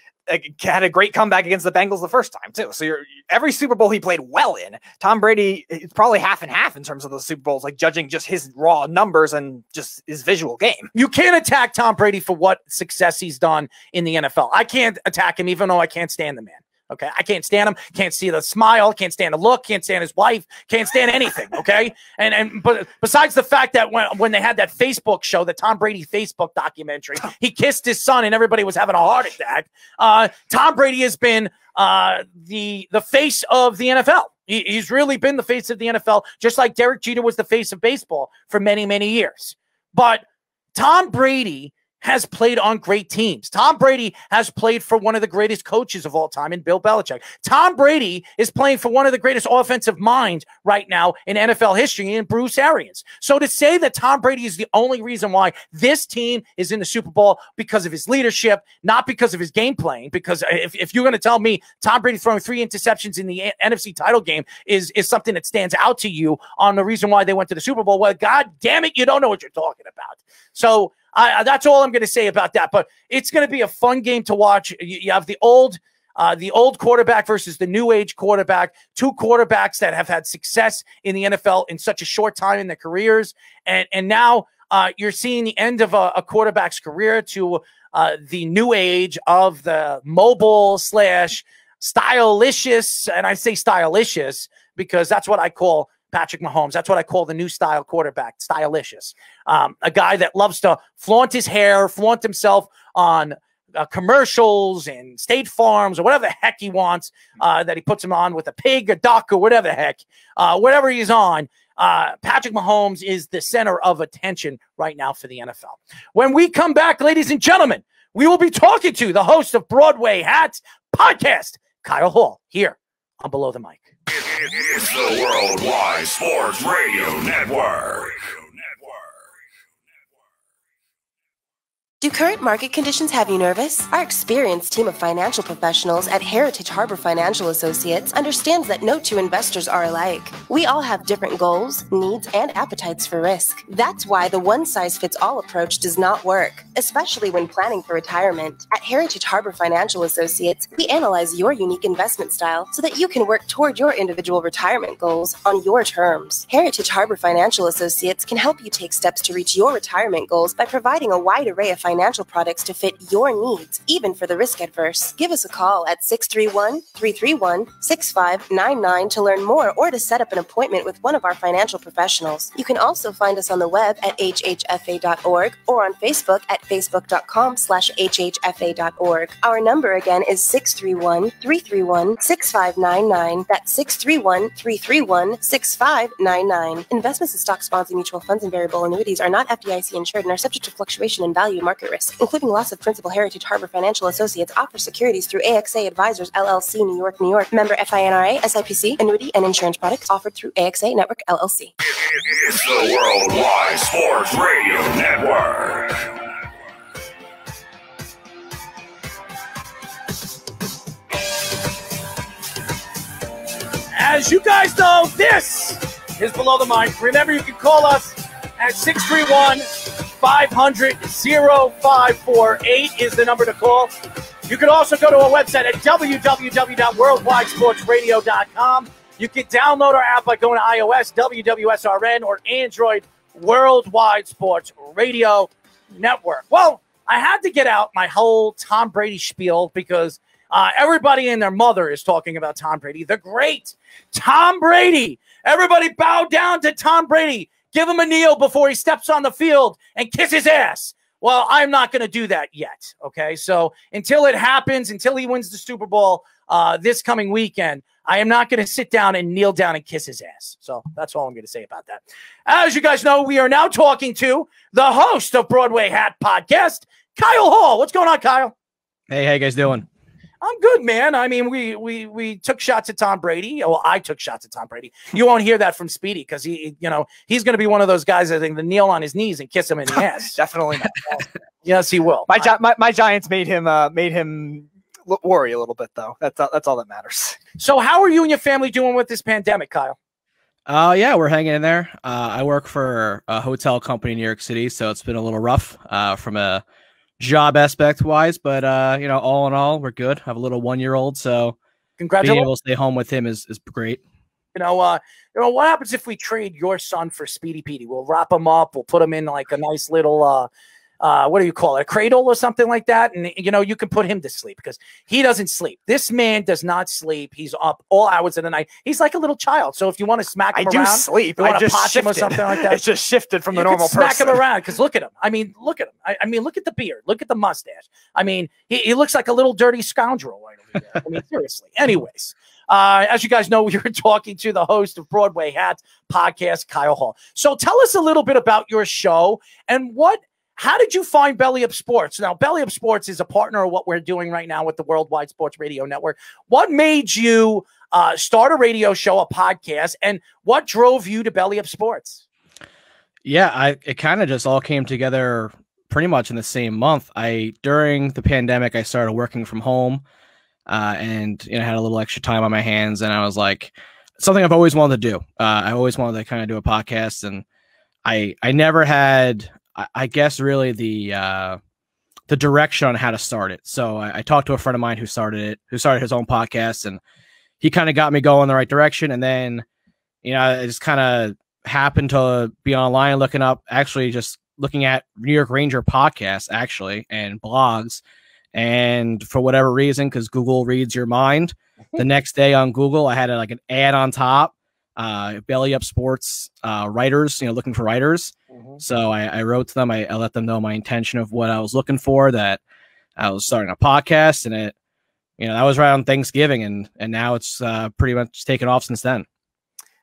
had a great comeback against the Bengals the first time too. So you're every Super Bowl he played well in. Tom Brady it's probably half and half in terms of the Super Bowls, like judging just his raw numbers and just his visual game. You can't attack Tom Brady for what success he's done in the NFL. I can't attack him, even though I can't stand the man. Okay. I can't stand him. Can't see the smile. Can't stand the look. Can't stand his wife. Can't stand anything. Okay. and and but besides the fact that when when they had that Facebook show, the Tom Brady Facebook documentary, he kissed his son and everybody was having a heart attack. Uh, Tom Brady has been uh, the the face of the NFL. He, he's really been the face of the NFL, just like Derek Jeter was the face of baseball for many, many years. But Tom Brady has played on great teams. Tom Brady has played for one of the greatest coaches of all time in Bill Belichick. Tom Brady is playing for one of the greatest offensive minds right now in NFL history in Bruce Arians. So to say that Tom Brady is the only reason why this team is in the Super Bowl because of his leadership, not because of his game playing, because if, if you're going to tell me Tom Brady throwing three interceptions in the A- NFC title game is, is something that stands out to you on the reason why they went to the Super Bowl, well, God damn it, you don't know what you're talking about. So I, that's all I'm going to say about that. But it's going to be a fun game to watch. You, you have the old. Uh, the old quarterback versus the new age quarterback, two quarterbacks that have had success in the NFL in such a short time in their careers. And, and now uh, you're seeing the end of a, a quarterback's career to uh, the new age of the mobile slash stylicious. And I say stylicious because that's what I call Patrick Mahomes. That's what I call the new style quarterback, stylicious. Um, a guy that loves to flaunt his hair, flaunt himself on uh, commercials and state farms or whatever the heck he wants uh, that he puts him on with a pig, a duck, or whatever the heck, uh, whatever he's on. Uh, Patrick Mahomes is the center of attention right now for the NFL. When we come back, ladies and gentlemen, we will be talking to the host of Broadway Hats podcast, Kyle Hall, here on Below the Mic. It's the Worldwide Sports Radio Network. Do current market conditions have you nervous? Our experienced team of financial professionals at Heritage Harbor Financial Associates understands that no two investors are alike. We all have different goals, needs, and appetites for risk. That's why the one size fits all approach does not work, especially when planning for retirement. At Heritage Harbor Financial Associates, we analyze your unique investment style so that you can work toward your individual retirement goals on your terms. Heritage Harbor Financial Associates can help you take steps to reach your retirement goals by providing a wide array of financial products to fit your needs, even for the risk adverse. Give us a call at 631 331 6599 to learn more or to set up an appointment with one of our financial professionals. You can also find us on the web at hhfa.org or on Facebook at facebook.com slash hhfa.org. Our number again is 631 331 6599. That's 631 331 6599. Investments in stock, bonds, and mutual funds and variable annuities are not FDIC insured and are subject to fluctuation in value and market risk, including loss of principal. Heritage Harbor Financial Associates offers securities through AXA Advisors LLC, New York, New York. Member FINRA, SIPC, annuity and insurance products offered through AXA Network LLC. It's the Worldwide Sports Radio Network. As you guys know, this is Below the Mic. Remember, you can call us at 631 500 0548 is the number to call. You can also go to our website at www.worldwidesportsradio.com. You can download our app by going to iOS, WWSRN, or Android, Worldwide Sports Radio Network. Well, I had to get out my whole Tom Brady spiel because uh, everybody and their mother is talking about Tom Brady. The great Tom Brady. Everybody bow down to Tom Brady. Give him a kneel before he steps on the field and kiss his ass. Well, I'm not going to do that yet. Okay. So until it happens, until he wins the Super Bowl uh, this coming weekend, I am not going to sit down and kneel down and kiss his ass. So that's all I'm going to say about that. As you guys know, we are now talking to the host of Broadway Hat Podcast, Kyle Hall. What's going on, Kyle? Hey, how you guys doing? I'm good, man. I mean, we we we took shots at Tom Brady. Well, I took shots at Tom Brady. You won't hear that from Speedy because he, you know, he's going to be one of those guys that think the kneel on his knees and kiss him in the ass. Definitely not. yes, he will. My, Gi- my my Giants made him uh, made him worry a little bit though. That's that's all that matters. So, how are you and your family doing with this pandemic, Kyle? Uh, yeah, we're hanging in there. Uh, I work for a hotel company in New York City, so it's been a little rough uh, from a job aspect wise, but uh, you know, all in all, we're good. I have a little one year old, so being Congratulations. able to stay home with him is is great. You know, uh, you know, what happens if we trade your son for Speedy Petey? We'll wrap him up. We'll put him in like a nice little, uh, uh, what do you call it, a cradle or something like that, and you know, you can put him to sleep because he doesn't sleep. This man does not sleep. He's up all hours of the night. He's like a little child. So if you want to smack him I him do around, sleep. you I want to potch him or something like that. It's just shifted from the normal smack person. him around because look at him. I mean, look at him. I, I mean, look at the beard. Look at the mustache. I mean, he, he looks like a little dirty scoundrel right over here. I mean, seriously. Anyways, uh, as you guys know, we were talking to the host of Broadway Hats podcast, Kyle Hall. So tell us a little bit about your show and what. How did you find Belly Up Sports? Now, Belly Up Sports is a partner of what we're doing right now with the Worldwide Sports Radio Network. What made you uh, start a radio show, a podcast, and what drove you to Belly Up Sports? Yeah, I it kind of just all came together pretty much in the same month. I during the pandemic, I started working from home, uh, and you know had a little extra time on my hands, and I was like, something I've always wanted to do. Uh, I always wanted to kind of do a podcast, and I I never had, I, I guess, really the uh, the direction on how to start it. So I, I talked to a friend of mine who started it, who started his own podcast, and he kind of got me going in the right direction. And then, you know, I just kind of happened to be online looking up, actually, just looking at New York Ranger podcasts, actually, and blogs. And for whatever reason, because Google reads your mind, the next day on Google, I had a, like an ad on top, uh, belly up sports uh, writers, you know, looking for writers. So I, I wrote to them. I, I let them know my intention of what I was looking for. That I was starting a podcast, and it, you know, that was right on Thanksgiving, and and now it's uh, pretty much taken off since then.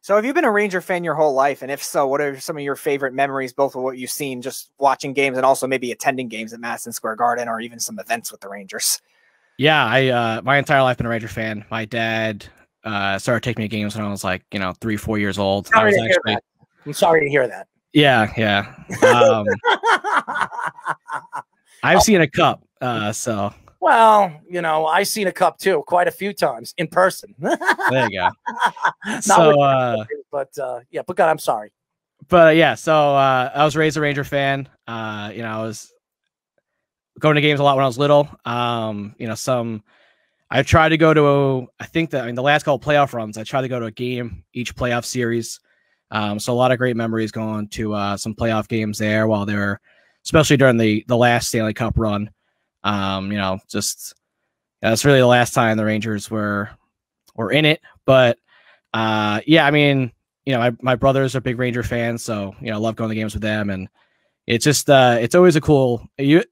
So have you been a Ranger fan your whole life? And if so, what are some of your favorite memories, both of what you've seen just watching games and also maybe attending games at Madison Square Garden or even some events with the Rangers? Yeah, I uh, my entire life been a Ranger fan. My dad uh, started taking me to games when I was like, you know, three, four years old. I Sorry was to hear that. I'm sorry to hear that. Yeah, yeah. Um, I've seen a cup, uh, so Well, you know, I seen a cup too, quite a few times in person. there you go. Not So, uh, but uh, yeah, but God, I'm sorry. but yeah, so uh, I was raised a Ranger fan. Uh, you know, I was going to games a lot when I was little. Um, you know, some I tried to go to. I think that I mean the last couple playoff runs, I tried to go to a game each playoff series. Um, so a lot of great memories going to uh, some playoff games there while they were, especially during the the last Stanley Cup run. Um, you know, just yeah, that's really the last time the Rangers were were in it. But uh, yeah, I mean, you know, my, my brothers are big Ranger fans, so you know, I love going to games with them, and it's just uh, it's always a cool. You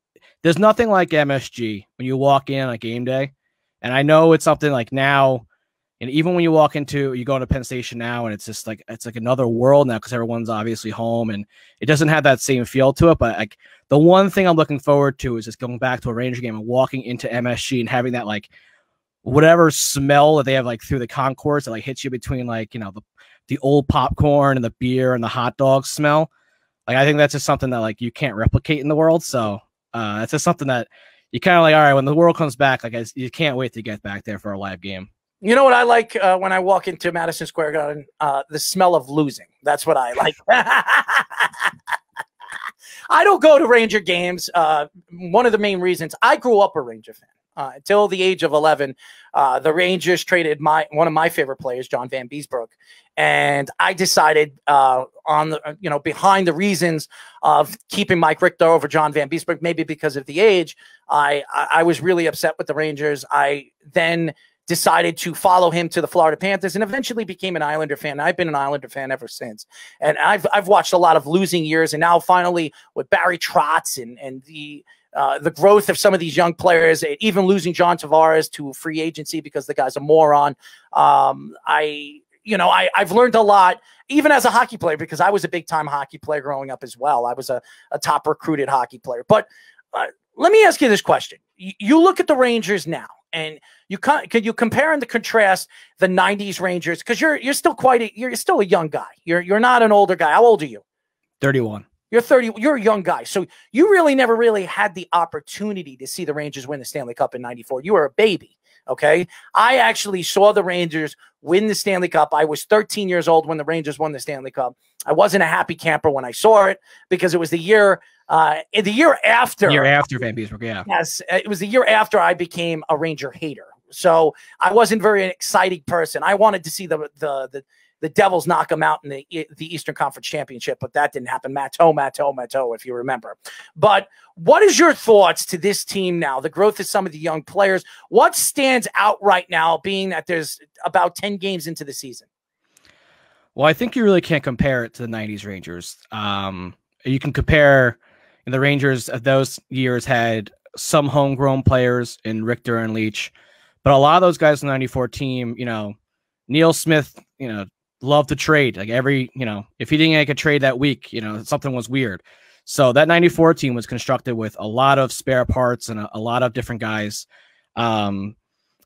there's nothing like MSG when you walk in on game day, and I know it's something like now, and even when you walk into you go into Penn Station now, and it's just like it's like another world now because everyone's obviously home, and it doesn't have that same feel to it. But like the one thing I'm looking forward to is just going back to a Ranger game and walking into MSG and having that like whatever smell that they have like through the concourse that like hits you between like you know the the old popcorn and the beer and the hot dog smell. Like I think that's just something that like you can't replicate in the world. So uh it's just something that you kind of like. All right, when the world comes back, like I, you can't wait to get back there for a live game. You know what I like uh, when I walk into Madison Square Garden? Uh, the smell of losing. That's what I like. I don't go to Ranger games. Uh, one of the main reasons I grew up a Ranger fan. Uh, until the age of 11, uh, the Rangers traded my one of my favorite players, John Vanbiesbrouck, and I decided uh, on the you know behind the reasons of keeping Mike Richter over John Vanbiesbrouck, maybe because of the age, I I, I was really upset with the Rangers. I then decided to follow him to the Florida Panthers and eventually became an Islander fan. I've been an Islander fan ever since. And I've I've watched a lot of losing years and now finally with Barry Trotz and and the uh, the growth of some of these young players, even losing John Tavares to free agency because the guy's a moron. Um, I, you know, I, I've learned a lot, even as a hockey player, because I was a big time hockey player growing up as well. I was a, a top recruited hockey player. But uh, let me ask you this question: you look at the Rangers now, and you can could you compare and contrast the '90s Rangers because you're you're still quite a, you're still a young guy. You're you're not an older guy. How old are you? Thirty-one. You're 30, you're a young guy. So you really never really had the opportunity to see the Rangers win the Stanley Cup in 94. You were a baby. Okay. I actually saw the Rangers win the Stanley Cup. I was 13 years old when the Rangers won the Stanley Cup. I wasn't a happy camper when I saw it because it was the year, uh, the year after. Year after Vanbiesbrouck, yeah. Yes, it was the year after I became a Ranger hater. So I wasn't very an exciting person. I wanted to see the the the, the Devils knock them out in the the Eastern Conference Championship, but that didn't happen. Matteau, Matteau, Matteau, if you remember. But what is your thoughts to this team now? The growth of some of the young players. What stands out right now, being that there's about ten games into the season? Well, I think you really can't compare it to the '90s Rangers. Um, you can compare the Rangers of those years had some homegrown players in Richter and Leach, But a lot of those guys in the 94 team, you know, Neil Smith, you know, loved to trade. Like every, you know, if he didn't make a trade that week, you know, something was weird. So that 94 team was constructed with a lot of spare parts and a, a lot of different guys. Um,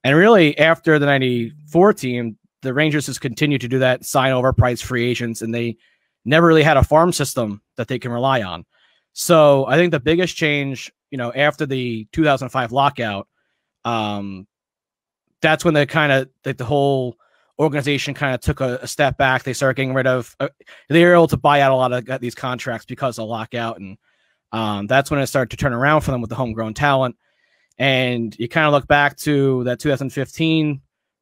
and really, after the 94 team, the Rangers has continued to do that, sign overpriced free agents, and they never really had a farm system that they can rely on. So I think the biggest change, you know, after the 2005 lockout, um, that's when they kind of like the whole organization kind of took a, a, step back. They started getting rid of. Uh, they were able to buy out a lot of these contracts because of lockout, and um, that's when it started to turn around for them with the homegrown talent. And you kind of look back to that 2015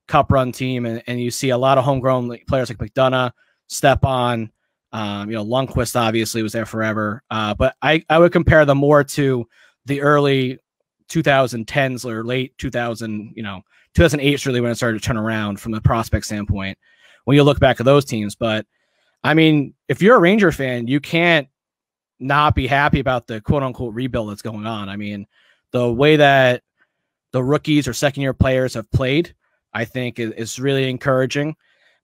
Cup run team, and, and you see a lot of homegrown players like McDonagh, Stepan, um, you know, Lundqvist obviously was there forever. Uh, but I, I would compare them more to the early 2010s or late 2000, you know, 2008 is really when it started to turn around from the prospect standpoint when you look back at those teams. But I mean, if you're a Ranger fan, you can't not be happy about the quote unquote rebuild that's going on. I mean, the way that the rookies or second year players have played, I think is, is really encouraging.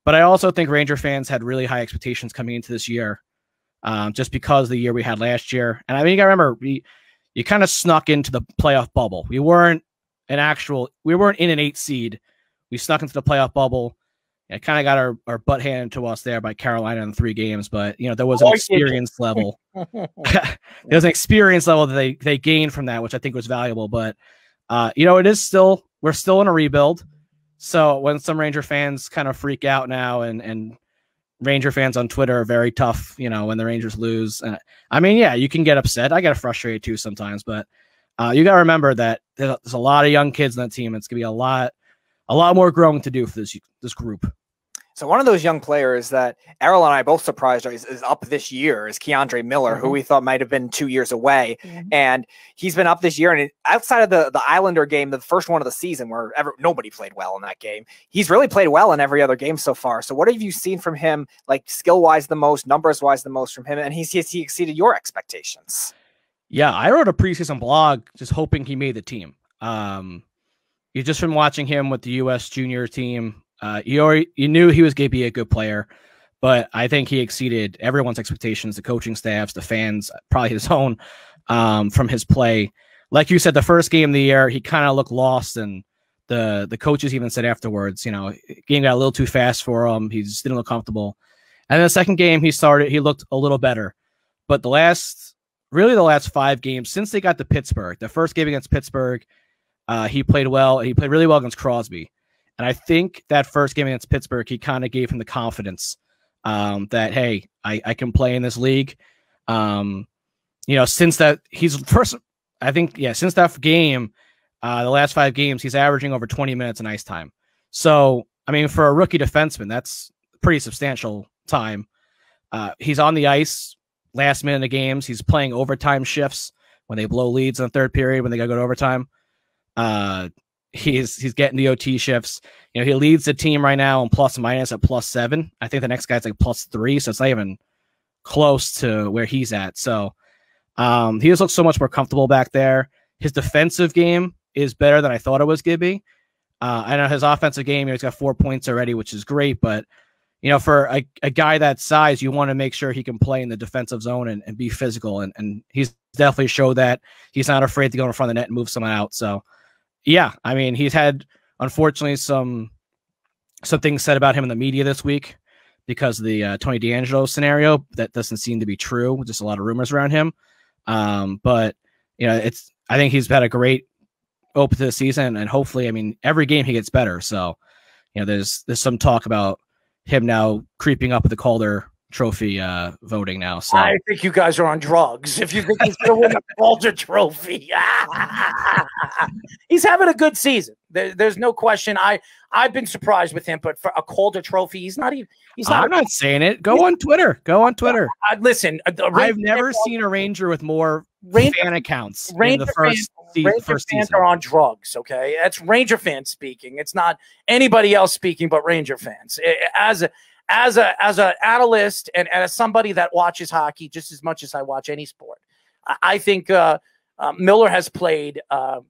But I also think Ranger fans had really high expectations coming into this year, um, just because the year we had last year. And I mean, you got to remember, we you kind of snuck into the playoff bubble. We weren't an actual, we weren't in an eight seed. We snuck into the playoff bubble. It kind of got our, our butt handed to us there by Carolina in three games, but you know there was an experience level. there was an experience level that they they gained from that, which I think was valuable. But uh, you know, it is still we're still in a rebuild. So when some Ranger fans kind of freak out now, and and Ranger fans on Twitter are very tough, you know, when the Rangers lose. Uh, I mean, yeah, you can get upset. I get frustrated too sometimes, but uh, you got to remember that there's a lot of young kids on that team. It's gonna be a lot, a lot more growing to do for this this group. So one of those young players that Errol and I both surprised is, is up this year is K'Andre Miller, mm-hmm. who we thought might have been two years away, mm-hmm. and he's been up this year. And outside of the the Islander game, the first one of the season where ever, nobody played well in that game, he's really played well in every other game so far. So what have you seen from him, like skill wise, the most, numbers wise, the most from him, and he's, he's he exceeded your expectations? Yeah, I wrote a preseason blog just hoping he made the team. Um, you just from watching him with the U.S. junior team uh, you already you knew he was going to be a good player, but I think he exceeded everyone's expectations, the coaching staffs, the fans, probably his own, um, from his play. Like you said, the first game of the year, he kind of looked lost, and the the coaches even said afterwards, you know, game got a little too fast for him. He just didn't look comfortable. And then the second game, he started, he looked a little better. But the last, really, the last five games since they got to Pittsburgh, the first game against Pittsburgh, uh, he played well. He played really well against Crosby. And I think that first game against Pittsburgh, he kind of gave him the confidence um, that, hey, I, I can play in this league. Um, you know, since that he's first, I think, yeah, since that game, uh, the last five games, he's averaging over 20 minutes in ice time. So, I mean, for a rookie defenseman, that's pretty substantial time. Uh, he's on the ice last minute of games. He's playing overtime shifts when they blow leads in the third period when they got to go to overtime. Uh, he's he's getting the OT shifts. You know, he leads the team right now in plus minus at plus seven. I think the next guy's like plus three, so it's not even close to where he's at. So um, he just looks so much more comfortable back there. His defensive game is better than I thought it was be. Uh, I know his offensive game, he's got four points already, which is great, but you know, for a, a guy that size, you want to make sure he can play in the defensive zone and, and be physical. And, and he's definitely showed that he's not afraid to go in front of the net and move someone out. So yeah, I mean, he's had unfortunately some some things said about him in the media this week because of the uh, Tony DeAngelo scenario. That doesn't seem to be true. Just a lot of rumors around him. Um, but you know, it's I think he's had a great open to the season, and hopefully, I mean, every game he gets better. So, you know, there's there's some talk about him now creeping up with the Calder trophy uh, voting now. So I think you guys are on drugs. If you think he's going to win a Calder trophy, he's having a good season. There, there's no question. I I've been surprised with him, but for a Calder trophy, he's not even. He's not. I'm not saying it. Go on Twitter. Go on Twitter. Uh, listen, uh, I've never seen a Ranger with more Ranger, fan accounts. Ranger the first, fans, Ranger first fans season. are on drugs. Okay, that's Ranger fans speaking. It's not anybody else speaking, but Ranger fans. As a as a as an analyst and, and as somebody that watches hockey just as much as I watch any sport, I, I think uh, uh, Miller has played uh,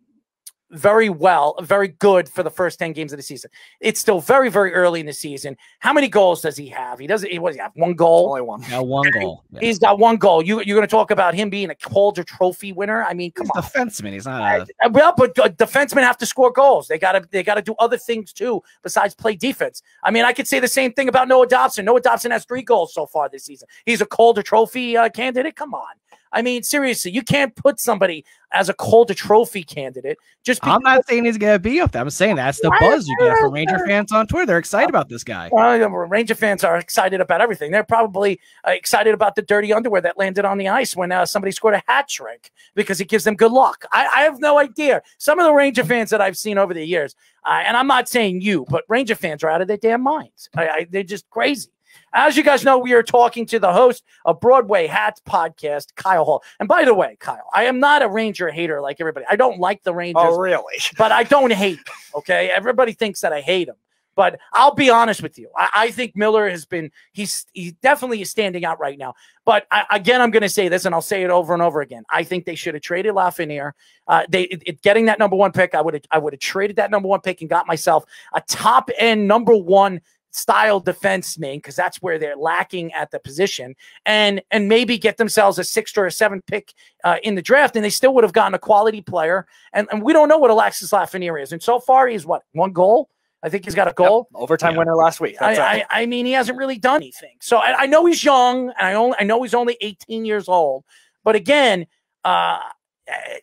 very well, very good for the first 10 games of the season. It's still very, very early in the season. How many goals does he have? He doesn't, he, what does he have? One goal? Only one. Yeah, one goal. Yeah. He's got one goal. You, you're going to talk about him being a Calder Trophy winner? I mean, come He's on. defenseman. He's not a. Uh, Well, but uh, defensemen have to score goals. They got to they got to do other things too besides play defense. I mean, I could say the same thing about Noah Dobson. Noah Dobson has three goals so far this season. He's a Calder Trophy uh, candidate. Come on. I mean, seriously, you can't put somebody as a Calder Trophy candidate just because. I'm not saying he's gonna be up there. I'm saying that's the buzz you get from Ranger fans on Twitter. They're excited about this guy. Well, Ranger fans are excited about everything. They're probably uh, excited about the dirty underwear that landed on the ice when uh, somebody scored a hat trick because it gives them good luck. I, I have no idea. Some of the Ranger fans that I've seen over the years, uh, and I'm not saying you, but Ranger fans are out of their damn minds. I, I, they're just crazy. As you guys know, we are talking to the host of Broadway Hats podcast, Kyle Hall. And by the way, Kyle, I am not a Ranger hater like everybody. I don't like the Rangers. Oh, really? But I don't hate them. Okay. Everybody thinks that I hate them. But I'll be honest with you. I, I think Miller has been, he's he definitely is standing out right now. But I, again, I'm going to say this and I'll say it over and over again. I think they should have traded Lafreniere. Uh, they it, it- getting that number one pick, I would have I would have traded that number one pick and got myself a top end number one style defenseman because that's where they're lacking at the position and and maybe get themselves a sixth or a seventh pick uh, in the draft and they still would have gotten a quality player and, and we don't know what Alexis Lafreniere is and so far he's what one goal I think he's got a goal Overtime winner last week. I, That's I, right. I mean, he hasn't really done anything. So I, I know he's young, and I only I know he's only 18 years old. But again, uh,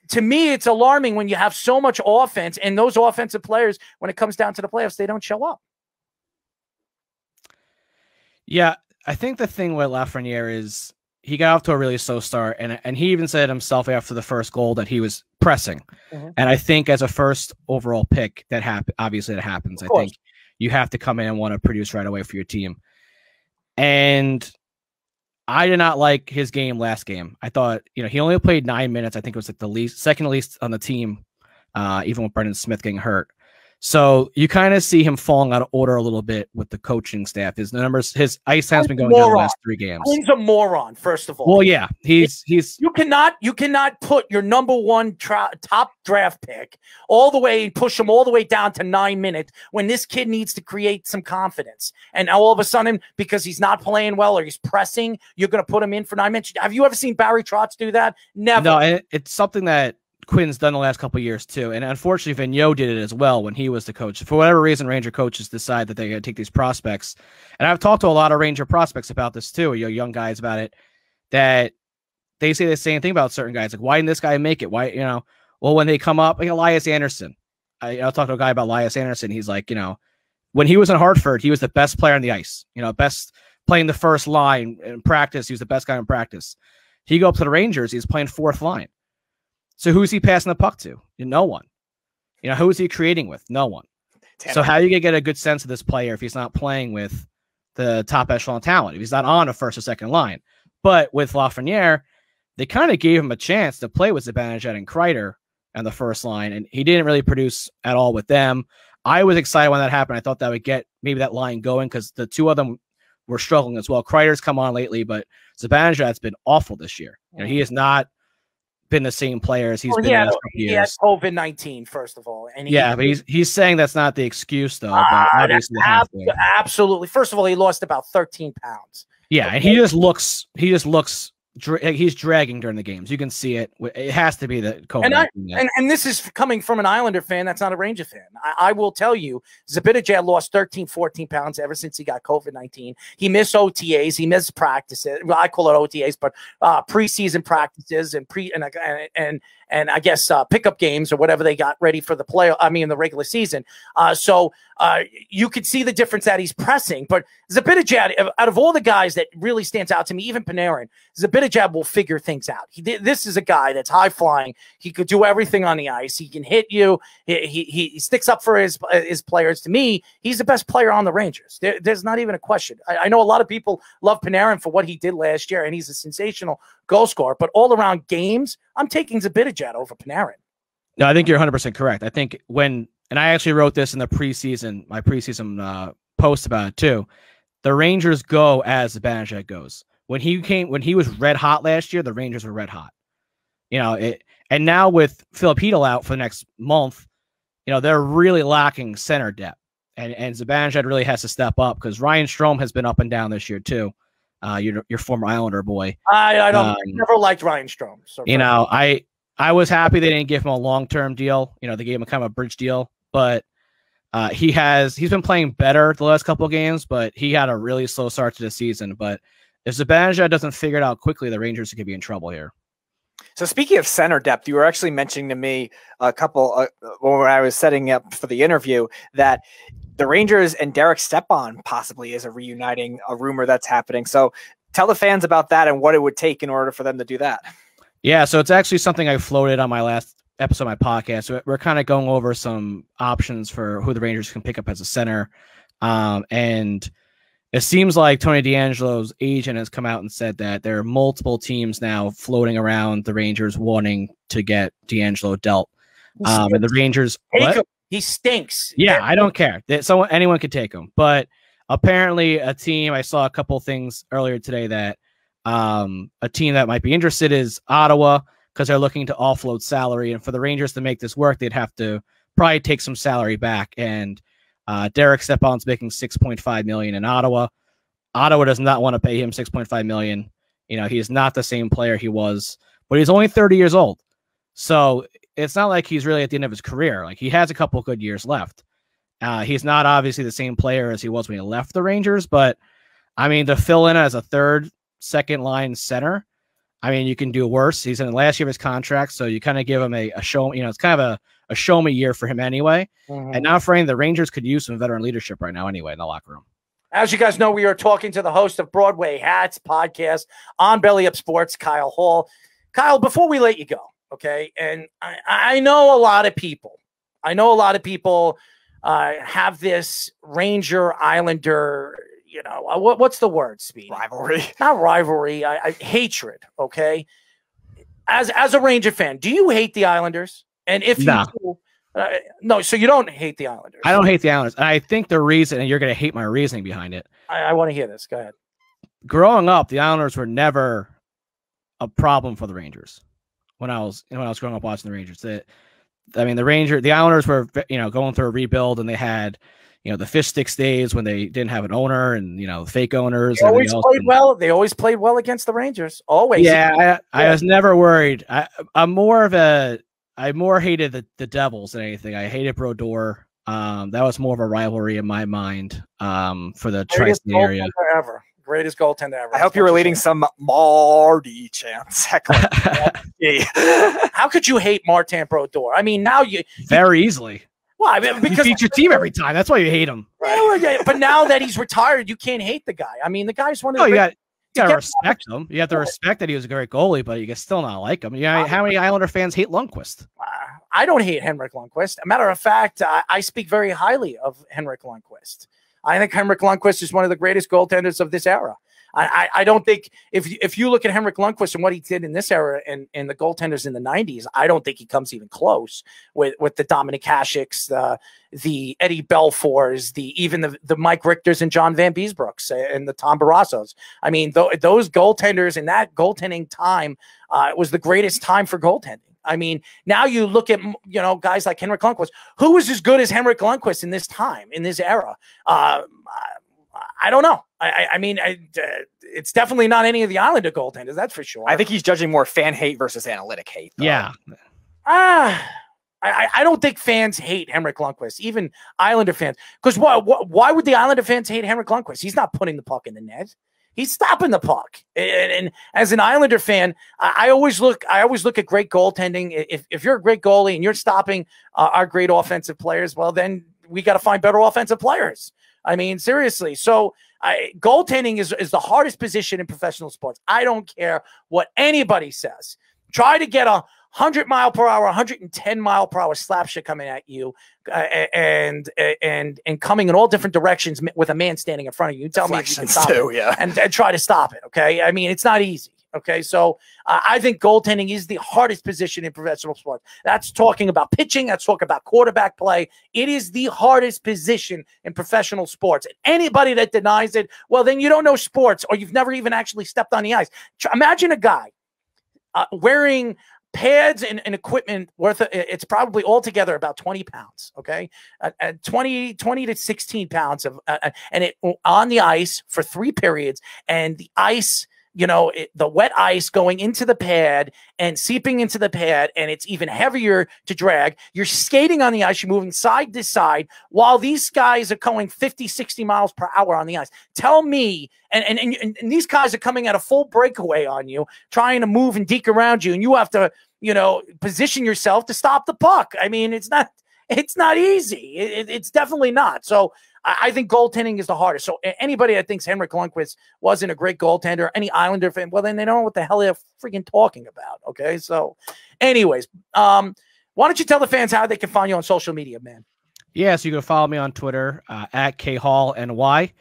to me, it's alarming when you have so much offense, and those offensive players, when it comes down to the playoffs, they don't show up. Yeah, I think the thing with Lafreniere is he got off to a really slow start, and and he even said himself after the first goal that he was pressing. Mhm. And I think as a first overall pick, that happen obviously that happens. I think you have to come in and want to produce right away for your team. And I did not like his game last game. I thought, you know, he only played nine minutes. I think it was like the least, second least on the team, uh, even with Brendan Smith getting hurt. So you kind of see him falling out of order a little bit with the coaching staff. His numbers, his ice time's been going down the last three games. Quinn's a moron, first of all. Well, yeah, he's he's You cannot you cannot put your number one tra- top draft pick all the way push him all the way down to nine minutes when this kid needs to create some confidence. And now all of a sudden, because he's not playing well or he's pressing, you're going to put him in for nine minutes. Have you ever seen Barry Trotz do that? Never. No, and it's something that Quinn's done the last couple years too. And unfortunately, Vigneault did it as well when he was the coach. For whatever reason, Ranger coaches decide that they're going to take these prospects. And I've talked to a lot of Ranger prospects about this too, you know, young guys about it, that they say the same thing about certain guys. Like, why didn't this guy make it? Why, you know, well, when they come up, like Elias Anderson. I, I'll talk to a guy about Elias Anderson. He's like, you know, when he was in Hartford, he was the best player on the ice, you know, best playing the first line in practice. He was the best guy in practice. He go up to the Rangers, he's playing fourth line. So who's he passing the puck to? No one. You know, who is he creating with? No one. So how are you gonna get a good sense of this player if he's not playing with the top echelon talent? If he's not on a first or second line. But with Lafreniere, they kind of gave him a chance to play with Zibanejad and Kreider on the first line, and he didn't really produce at all with them. I was excited when that happened. I thought that would get maybe that line going because the two of them were struggling as well. Kreider's come on lately, but Zibanejad's been awful this year. You know, he is not been the same player as he's Well, been he the had, last he years. COVID nineteen first of all, and he, Yeah, but he's he's saying that's not the excuse though. But Ah, obviously, ab- absolutely. First of all, he lost about thirteen pounds. yeah, and he just looks he just looks dra- he's dragging during the games. You can see it. It has to be the COVID. And, I, and and this is coming from an Islander fan that's not a Ranger fan. I, I will tell you, Zibanejad lost 13, 14 pounds ever since he got COVID 19. He missed OTAs, he missed practices. Well, I call it OTAs, but uh, preseason practices and pre and and and, and I guess uh, pickup games or whatever they got ready for the play. I mean, the regular season. Uh, so uh, you could see the difference that he's pressing. But Zibanejad, out of all the guys that really stands out to me, even Panarin, Zibanejad will figure things out. He, this is a guy that's high flying. He could do everything on the ice. He can hit you. He, he, he sticks up for his his players. To me, he's the best player on the Rangers. There, there's not even a question. I, I know a lot of people love Panarin for what he did last year, and he's a sensational goal scorer. But all around games, I'm taking Zibanejad over Panarin. No, I think you're 100 percent correct. I think when and I actually wrote this in the preseason, my preseason uh, post about it too. The Rangers go as Zibanejad goes. When he came, when he was red hot last year, the Rangers were red hot. You know it, and now with Filipino out for the next month, you know, they're really lacking center depth. And and Zibanejad really has to step up because Ryan Strome has been up and down this year too. Uh, your your former Islander boy. I, I don't Um, never liked Ryan Strome. So You know, I I was happy they didn't give him a long term deal. You know, they gave him kind of a bridge deal, but uh, he has he's been playing better the last couple of games, but he had a really slow start to the season. But if Zibanejad doesn't figure it out quickly, the Rangers could be in trouble here. So speaking of center depth, you were actually mentioning to me a couple uh, when I was setting up for the interview that the Rangers and Derek Stepan possibly is a reuniting, a rumor that's happening. So tell the fans about that and what it would take in order for them to do that. Yeah, so it's actually something I floated on my last episode of my podcast. We're kind of going over some options for who the Rangers can pick up as a center. Um, and it seems like Tony DeAngelo's agent has come out and said that there are multiple teams now floating around the Rangers wanting to get DeAngelo dealt. Um, and the Rangers, Take what? him. He stinks. Yeah, I don't care. That someone anyone could take him, but apparently a team. I saw a couple things earlier today that um, a team that might be interested is Ottawa because they're looking to offload salary, and for the Rangers to make this work, they'd have to probably take some salary back. And uh, Derek Stepan's making six point five million in Ottawa. Ottawa does not want to pay him six point five million. You know, he is not the same player he was, but he's only thirty years old. So it's not like he's really at the end of his career. Like he has a couple good years left. Uh, he's not obviously the same player as he was when he left the Rangers, but I mean to fill in as a third, second line center, I mean you can do worse. He's in the last year of his contract, so you kind of give him a, a show. You know, it's kind of a, a show me year for him anyway. Mhm. And now him, the Rangers could use some veteran leadership right now anyway in the locker room. As you guys know, we are talking to the host of Broadway Hats podcast on Belly Up Sports, Kyle Hall. Kyle, before we let you go, okay, and I, I know a lot of people, I know a lot of people uh, have this Ranger Islander, you know, uh, what, what's the word, Speed? Rivalry. Not rivalry, I, I, hatred, okay? As, as a Ranger fan, do you hate the Islanders? And if No. you do, uh, no, so you don't hate the Islanders. I don't hate the Islanders. And I think the reason, and you're going to hate my reasoning behind it. I, I want to hear this. Go ahead. growing up, the Islanders were never a problem for the Rangers. When I was when I was growing up watching the Rangers, that I mean, the Ranger, the Islanders were you know going through a rebuild, and they had you know the fish sticks days when they didn't have an owner, and you know fake owners. They always everything else. played well. They always played well against the Rangers. Always. Yeah, I, I was never worried. I, I'm more of a I more hated the, the Devils than anything. I hated Brodeur. Um, that was more of a rivalry in my mind. Um, for the Greatest tri-state area. ever. Greatest goaltender ever. I hope you're relating some Marty chants. How could you hate Martin Brodeur? I mean, now you Very easily. Well, I mean, because you beat your team every time. That's why you hate him. But now that he's retired, you can't hate the guy. I mean, the guy's one of No, the you great- got you got to respect him. You have to respect that he was a great goalie, but you can still not like him. Yeah, how many Islander fans hate Lundqvist? I don't hate Henrik Lundqvist. A matter of fact, I, I speak very highly of Henrik Lundqvist. I think Henrik Lundqvist is one of the greatest goaltenders of this era. I, I, don't think if if you look at Henrik Lundqvist and what he did in this era and, and the goaltenders in the '90s, I don't think he comes even close with with the Dominik Hasek's, the the Eddie Belfours, the even the the Mike Richters and John Vanbiesbroucks and the Tom Barrassos. I mean, tho- those goaltenders in that goaltending time uh, was the greatest time for goaltending. I mean, now you look at you know guys like Henrik Lundqvist. Who was as good as Henrik Lundqvist in this time, in this era? Uh, I don't know. I, I, I mean, I, uh, it's definitely not any of the Islander goaltenders. That's for sure. I think he's judging more fan hate versus analytic hate. though. Yeah, Ah, I, I- I don't think fans hate Henrik Lundqvist, even Islander fans. Because why, why, why would the Islander fans hate Henrik Lundqvist? He's not putting the puck in the net. He's stopping the puck. And, and as an Islander fan, I, I always look. I always look at great goaltending. If, if you're a great goalie and you're stopping uh, our great offensive players, well, then we got to find better offensive players. I mean, seriously. So I, goaltending is, is the hardest position in professional sports. I don't care what anybody says. Try to get a 100 mile per hour, 110 mile per hour slap shot coming at you, uh, and and and coming in all different directions with a man standing in front of you. You Tell me if you can stop too, it, yeah. and, and try to stop it. Okay, I mean it's not easy. Okay, so uh, I think goaltending is the hardest position in professional sports. That's talking about pitching. That's talking about quarterback play. It is the hardest position in professional sports. And anybody that denies it, well, then you don't know sports, or you've never even actually stepped on the ice. Imagine a guy uh, wearing pads and, and equipment worth a- it's probably altogether about 20 pounds okay uh, uh, 20 20 to 16 pounds of uh, uh, and it on the ice for three periods and the ice you know it, the wet ice going into the pad and seeping into the pad and it's even heavier to drag. You're skating on the ice you're moving side to side while these guys are going 50 60 miles per hour on the ice. Tell me and and, and, and these guys are coming at a full breakaway on you trying to move and deke around you and you have to you know position yourself to stop the puck. I mean it's not it's not easy. It- it's definitely not. So I think goaltending is the hardest. So anybody that thinks Henrik Lundqvist wasn't a great goaltender, any Islander fan, well, then they don't know what the hell they're freaking talking about. Okay. So, anyways, um, why don't you tell the fans how they can find you on social media, man? Yeah, so you can follow me on Twitter uh, at khallny.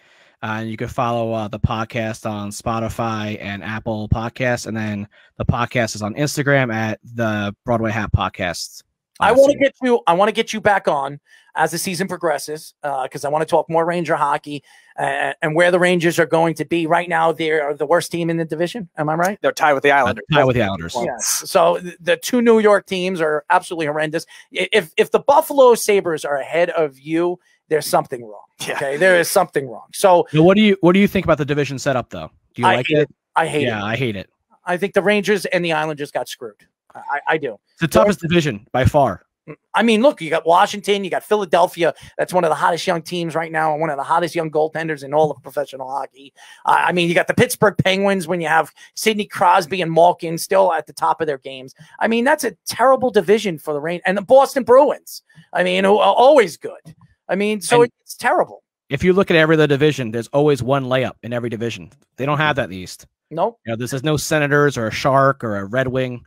Uh, and you can follow uh, the podcast on Spotify and Apple Podcasts. And then the podcast is on Instagram at the Broadway Hat Podcast. I want to get you. I want to get you back on as the season progresses because I want to talk more Ranger hockey uh, and where the Rangers are going to be. Right now, they're the worst team in the division. Am I right? They're tied with the Islanders. Tied with the Islanders. Yes. So the two New York teams are absolutely horrendous. If if the Buffalo Sabres are ahead of you, there's something wrong. Okay, there is something wrong. So Now, what do you what do you think about the division setup though? Do you I like it? it. I hate yeah, it. I hate it. I think the Rangers and the Islanders got screwed. I, I do. It's the toughest division by far. I mean, look, you got Washington, you got Philadelphia. That's one of the hottest young teams right now, and one of the hottest young goaltenders in all of professional hockey. Uh, I mean, you got the Pittsburgh Penguins when you have Sidney Crosby and Malkin still at the top of their games. I mean, that's a terrible division for the Rain and the Boston Bruins. I mean, who are always good. I mean, so And- it's terrible. If you look at every other division, there's always one layup in every division. They don't have that in the East. Nope. You know, this is no Senators or a Shark or a Red Wing.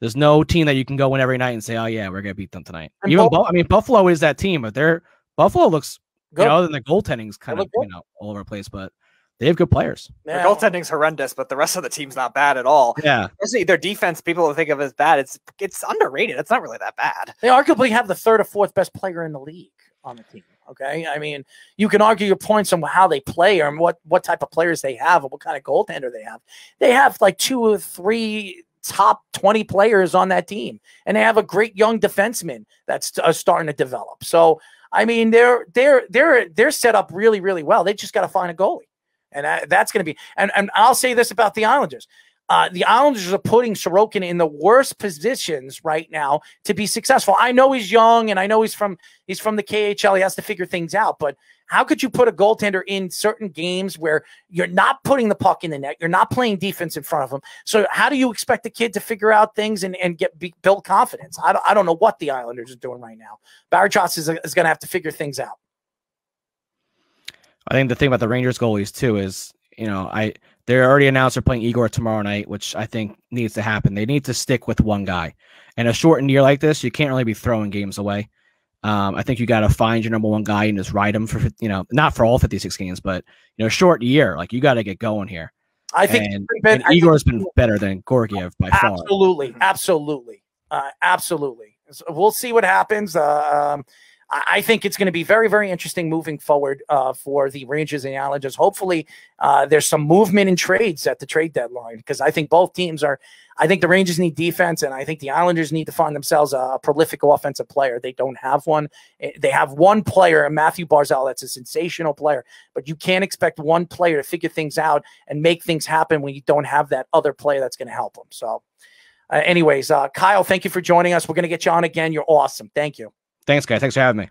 There's no team that you can go in every night and say, "Oh yeah, we're gonna beat them tonight." And Even Buff- Bu- I mean, Buffalo is that team, but they're Buffalo looks Good. You know, other than the goaltending's kind of look you know all over the place, but they have good players. Their goaltending's horrendous, but the rest of the team's not bad at all. Yeah. Especially their defense, people think of as bad. It's it's underrated. It's not really that bad. They arguably have the third or fourth best player in the league on the team. Okay, I mean, you can argue your points on how they play or what what type of players they have or what kind of goaltender they have. They have like two or three top twenty players on that team, and they have a great young defenseman that's uh, starting to develop. So, I mean, they're they're they're they're set up really really well. They just got to find a goalie, and that, that's going to be. And and I'll say this about the Islanders. Uh, the Islanders are putting Sorokin in the worst positions right now to be successful. I know he's young, and I know he's from he's from the KHL. He has to figure things out. But how could you put a goaltender in certain games where you're not putting the puck in the net, you're not playing defense in front of them. So how do you expect the kid to figure out things and, and get build confidence? I don't, I don't know what the Islanders are doing right now. Barry Trotz is, is going to have to figure things out. I think the thing about the Rangers goalies too is, you know, I they're already announced they're playing Igor tomorrow night, which I think needs to happen. They need to stick with one guy. In a shortened year like this, you can't really be throwing games away. Um, I think you got to find your number one guy and just ride him for, you know, not for all 56 games, but you know, short year, like you got to get going here. I think and, Ben- and I think- Igor's been better than Georgiev by far. Absolutely, absolutely, uh, absolutely. So we'll see what happens. Uh, um, I think it's going to be very, very interesting moving forward uh, for the Rangers and the Islanders. Hopefully, uh, there's some movement in trades at the trade deadline because I think both teams are. I think the Rangers need defense, and I think the Islanders need to find themselves a prolific offensive player. They don't have one. Eh, They have one player, Mathew Barzal, that's a sensational player, but you can't expect one player to figure things out and make things happen when you don't have that other player that's going to help them. So. Uh, anyways, uh, Kyle, thank you for joining us. We're going to get you on again. You're awesome. Thank you. Thanks, guys. Thanks for having me.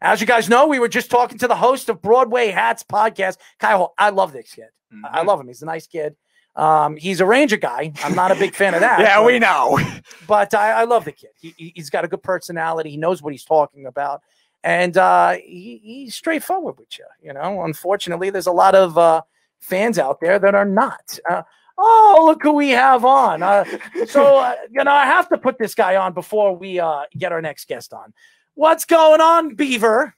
As you guys know, we were just talking to the host of Broadway Hats podcast, Kyle. I love this kid. I I love him. He's a nice kid. Um, he's a Ranger guy. I'm not a big fan of that. Yeah, but- we know. But I, I love the kid. He, he- he's got a good personality. He knows what he's talking about, and uh, he, he's straightforward with you. You know, unfortunately, there's a lot of uh, fans out there that are not. Uh, oh, look who we have on. Uh, so uh, you know, I have to put this guy on before we uh, get our next guest on. What's going on, Beaver?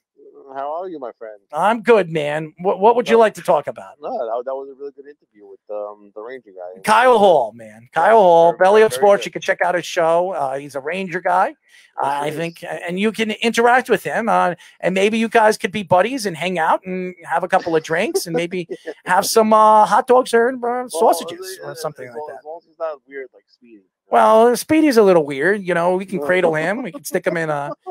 How are you, my friend? I'm good, man. What, what would you like to talk about? No, that, that was a really good interview with um, the Ranger guy. Kyle Hall, man. Kyle Hall, Belly Up Sports. good. You can check out his show. Uh, he's a Ranger guy, uh, I think, and you can interact with him. Uh, and maybe you guys could be buddies and hang out and have a couple of drinks and maybe have some uh, hot dogs or uh, sausages or something as like that. As long as it's not weird like Speedy. Well, Speedy's a little weird. You know, we can cradle him. We can stick him in a.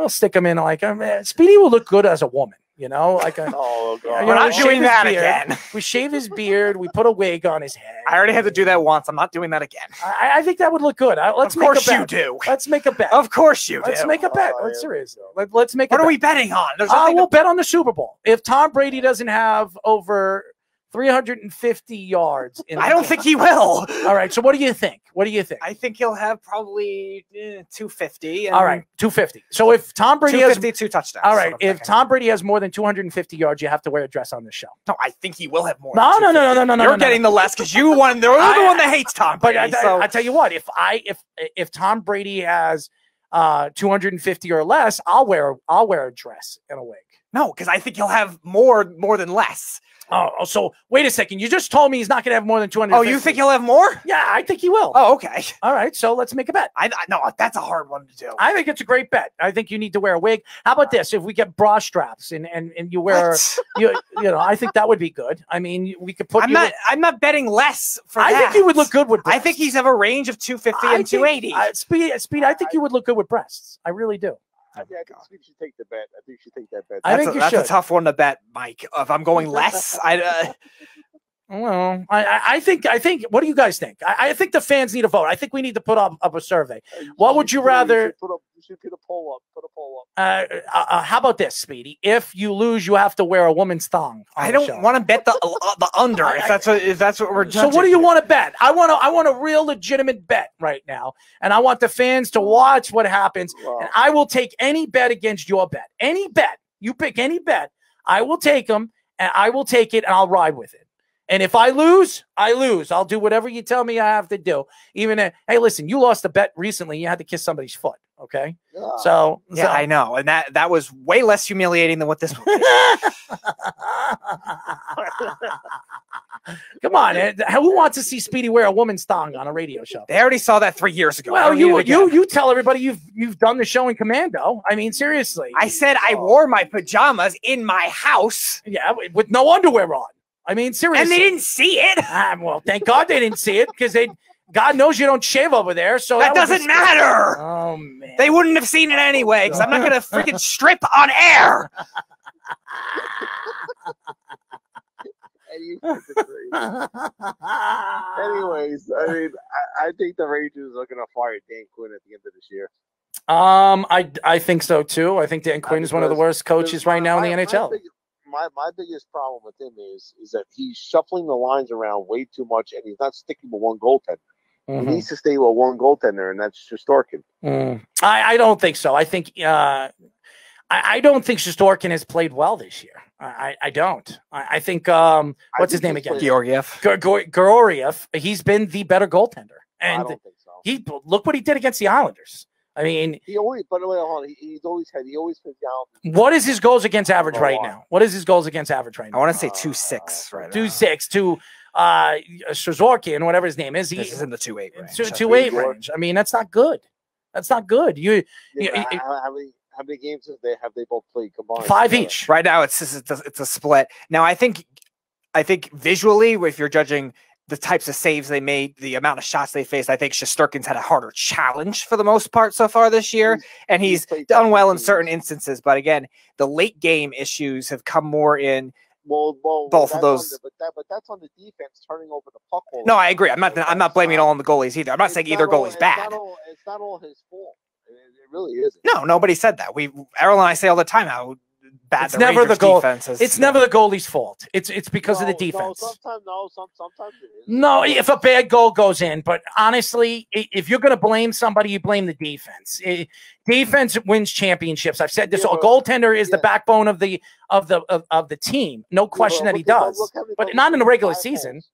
I'll stick him in like I mean, Speedy will look good as a woman. You know, like uh, a. Oh, you God. know, We're not we doing that beard. again. We shave his beard. We put a wig on his head. I already had to do that once. I'm not doing that again. I, I think that would look good. I, let's Of make course a you bet. do. Let's make a bet. Of course you do. Oh, let's make a bet. Let's serious. Let, let's make. What a are bet. we betting on? There's Uh, we'll bet on the Super Bowl. If Tom Brady doesn't have over 350 yards, in I don't game. think he will. All right. So what do you think? What do you think? I think he'll have probably eh, 250. And All right, 250. So if Tom Brady has two touchdowns. all right, if thinking. Tom Brady has more than 250 yards, you have to wear a dress on the show. no, I think he will have more. No, no, no, no, no, no, no. You're no, getting no. the less because you want. You're the one that hates Tom But I, so I, I tell you what, if I if if Tom Brady has uh 250 or less, I'll wear I'll wear a dress and a wig. no, because I think he'll have more more than less. Oh, oh, so wait a second. You just told me he's not going to have more than 200. Oh, you think he'll have more? Yeah, I think he will. Oh, okay. All right, so let's make a bet. I, I no, that's a hard one to do. I think it's a great bet. I think you need to wear a wig. How about this? If we get bra straps and and, and you wear, you you know, I think that would be good. I mean, we could put. I'm not. I'm not betting less for I that. think you would look good with. I think he's have a range of 250 I and think- 280. I- Speed, speed. I think you would look good with breasts. I really do. I, think- I think Steve should take the bet. I think you should take that bet. I that's think a, you that's should. a tough one to bet, Mike. If I'm going less, I. Uh, Well, I, I- I think I think. What do you guys think? I, I think the fans need a vote. I think we need to put up, up a survey. What would you should put a- rather? should put, up, you should put a poll up. Put a poll up. Uh, uh, uh, how about this, Speedy? If you lose, you have to wear a woman's thong. I don't want to bet the uh, the under. if that's what if that's what we're So what do you want to bet? I want to. I want a real legitimate bet right now, and I want the fans to watch what happens. And I will take any bet against your bet. Any bet you pick, any bet, I will take them, and I will take it, and I'll ride with it. And if I lose, I lose. I'll do whatever you tell me I have to do. Even if, hey, listen, you lost a bet recently. You had to kiss somebody's foot. Okay, Yeah. so Yeah, so- I know, and that that was way less humiliating than what this. one Come on, eh? who wants to see Speedy wear a woman's thong on a radio show? They already saw that three years ago. Well, you you you tell everybody you've you've done the show in commando. I mean, seriously. I said I oh. wore my pajamas in my house. Yeah, with- with no underwear on. I mean, seriously. And they didn't see it. Ah, well, thank God they didn't see it because they. God knows you don't shave over there, so That was doesn't matter. Oh man, They wouldn't have seen it anyway because I'm not gonna freaking strip on air. And you disagree. Anyways, I mean, I, I think the Rangers are going to fire Dan Quinn at the end of this year. Um, I I think so too. I think Dan Quinn is one of the worst coaches right now in the My- NHL. My, big- my my biggest problem with him is is that he's shuffling the lines around way too much, and he's not sticking with one goaltender. Mhm. He needs to stay with one goaltender, and that's Shesterkin. Mm. I, I don't think so. I think uh, I, I don't think Shesterkin has played well this year. I, I, I don't. I, I think um, I what's his name again? Georgiev. Georgiev. Gor- Gor- Gororiev. He's been the better goaltender, I and don't think so. he look what he did against the Islanders. I mean, He always, by the way, hold on, he, he's always had, he always puts down. what is his goals against average Oh, right wow. now? What is his goals against average right now? I want to say two six right Two now. six to uh Shazorkin, whatever his name is. He, This is in the two eight range. two, I two think. eight range. I mean, that's not good. That's not good. You, Yeah, you- but how, how many how many games have they have they both played combined? five together? each. Right now, it's just, it's a, it's a split. Now, I think I think visually, if you're judging the types of saves they made, the amount of shots they faced, I think Shesterkin's had a harder challenge for the most part so far this year, and he's done well in certain instances. But again, the late game issues have come more in. Well, well, Both of those- the- but that but that's on the defense turning over the puck. all No, I agree. I'm not I'm not blaming it all on the goalies either. I'm not It's saying either not all- goalie's it's bad. Not all, it's not all his fault. It, it really isn't. No, nobody said that. We Errol and I say all the time how bad It's the never the goal. defense is. It's never the goalie's fault. It's it's because of the defense. No, sometimes no, some, sometimes it is. No, if a bad goal goes in, but honestly, if you're going to blame somebody, you blame the defense. I- defense wins championships. I've said this. Yeah, a goaltender is the backbone of the of the of, of the team. No question that he does, look but not in the regular season. holes.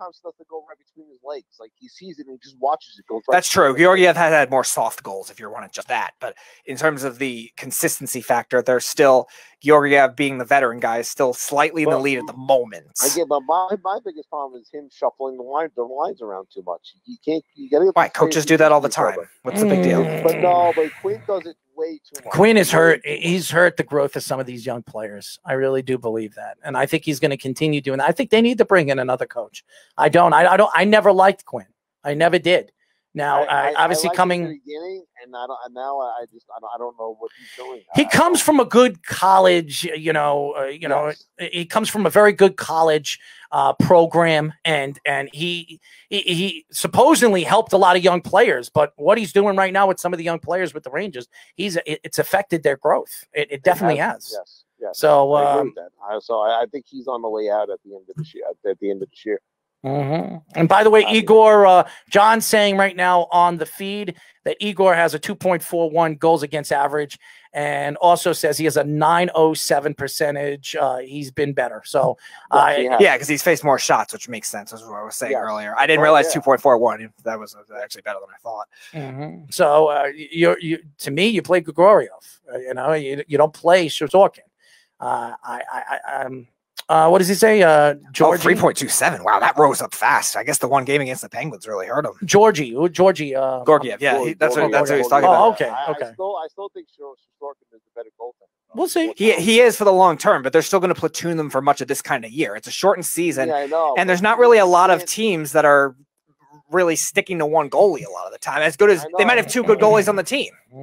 Well, look, look how many times he lets it go right between his legs. Like he sees it and he just watches it go. Right That's true. between his legs. Georgiev has had more soft goals if you're wanting just that. But in terms of the consistency factor, there's still Georgiev being the veteran guy is still slightly in the lead at the moment. I get, but my, my biggest problem is him shuffling the line the lines around too much. You can't. You gotta. get Why the coaches do that all the time? What's the big deal? Mm. But no, but Quinn does it way too much. Quinn is hurt. He's hurt the growth of some of these young players. I really do believe that, and I think he's going to continue doing that. I think they need to bring in another coach. I don't. I, I don't. I never liked Quinn. I never did. Now, I- I- uh, I obviously liked him coming. beginning, and I don't, now I I just I don't, I don't know what he's doing. He comes from a good college, you know. Uh, you know, he comes from a very good college uh, program, and and he, he he supposedly helped a lot of young players. But what he's doing right now with some of the young players with the Rangers, he's it, it's affected their growth. It, it definitely has. Yes, yes. So, I agree um, with that. I, so I, I think he's on the way out at the end of this year. At the end of this year. Hmm And by the way, Igor, uh, John's saying right now on the feed that Igor has a 2.41 goals against average and also says he has a 907 percentage. Uh, he's been better. So, uh, yeah, because he's faced more shots, which makes sense. That's what I was saying Yes. earlier. I didn't Oh, realize yeah. 2.41. That was uh, actually better than I thought. Mhm. So, uh, you, you, to me, you play Grigoriev. Uh, you know, you, you don't play Shazorkin. Uh, I, I, I, um, uh, what does he say? Uh, Oh, Georgie, 3.27. Wow, that rose up fast. I guess the one game against the Penguins really hurt him. Georgie, who- Georgie, uh, Georgiev, yeah, he- that's what that's what he's talking oh, about. okay, I, okay. I still I still think Shorkin is the better goaltender. We'll see. He he is for the long term, but they're still going to platoon them for much of this kind of year. It's a shortened season, Yeah, I know, and there's not really a lot of teams that are really sticking to one goalie a lot of the time. As good as they might have two good goalies on the team. I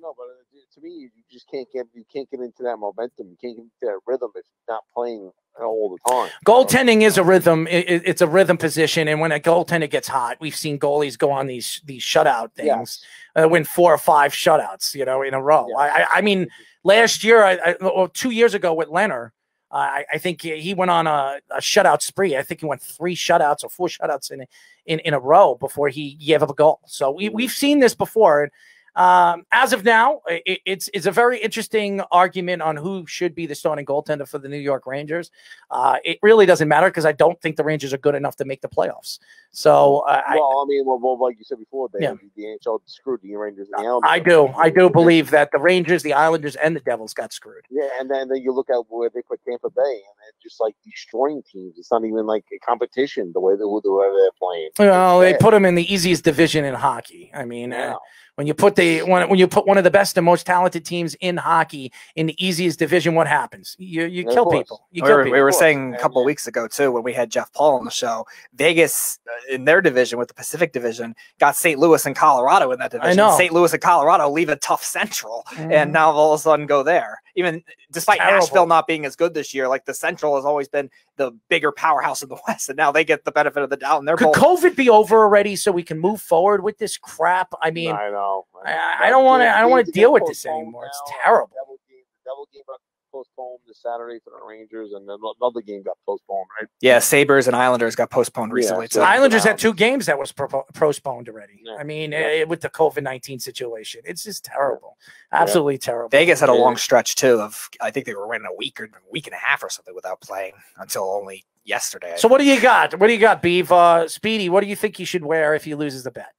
know, but to me, you just can't get you can't get into that momentum. You can't get into that rhythm if you're not playing all the time. Goaltending is a rhythm. i- i- it's a rhythm position, and when a goaltender gets hot, we've seen goalies go on these these shutout things, uh, win four or five shutouts, you know, in a row. I, I, I mean, last year, I, or two years ago with Leonard, uh, I, I think he he went on a, a shutout spree. I think he went three shutouts or four shutouts in in in a row before he gave up a goal. So we we've seen this before. Um, as of now, i- i- it's it's a very interesting argument on who should be the starting goaltender for the New York Rangers. Uh, it really doesn't matter because I don't think the Rangers are good enough to make the playoffs. So uh, I, well, I mean, well, well, like you said before, they, Yeah. the NHL screwed the Rangers and the Islanders. I do I do believe that the Rangers, the Islanders, and the Devils got screwed. Yeah, and then, then you look at where they put Tampa Bay, and they're just like destroying teams. It's not even like a competition the way they, the way they're playing. Well, they put them in the easiest division in hockey. I mean, uh, when you put the when, when you put one of the best and most talented teams in hockey in the easiest division, what happens? You you Of kill people. You we kill were, people. we were saying a couple of weeks ago too when we had Jeff Paul on the show. Vegas uh, in their division with the Pacific Division got St. Louis and Colorado in that division. I know. St. Louis and Colorado leave a tough Central, Mhm. and now all of a sudden go there. Even despite Terrible. Nashville not being as good this year, like the Central has always been the bigger powerhouse in the West, and now they get the benefit of the doubt. And they're Could both COVID be over already so we can move forward with this crap? I mean, I know. I, I don't want to. I don't want to deal with this anymore. It's terrible. Devil game, the Devil game got postponed this Saturday for the Rangers, and then another game got postponed, right? yeah, Sabres and Islanders got postponed recently. so. Islanders had two games that was pro- postponed already. I mean, eh, with the COVID nineteen situation, it's just terrible, absolutely terrible. Vegas had a long stretch too of I think they were winning a week or a week and a half or something without playing until only yesterday. So what do you got? What do you got, Beef? Uh, Speedy, what do you think he should wear if he loses the bet?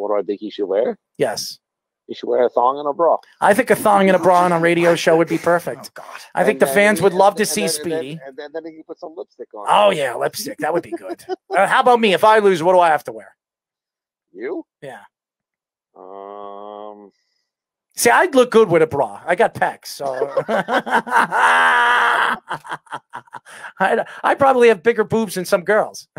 What do I think he should wear? Yes. He should wear a thong and a bra. I think a thong and a bra on a radio show would be perfect. God, I think And the then- fans would love to and see then- and then- Speedy. And then, then, he can put some lipstick on. Oh yeah, lipstick. That would be good. Uh, how about me? If I lose, what do I have to wear? You? Yeah. Um. See, I'd look good with a bra. I got pecs, so I'd, I probably have bigger boobs than some girls.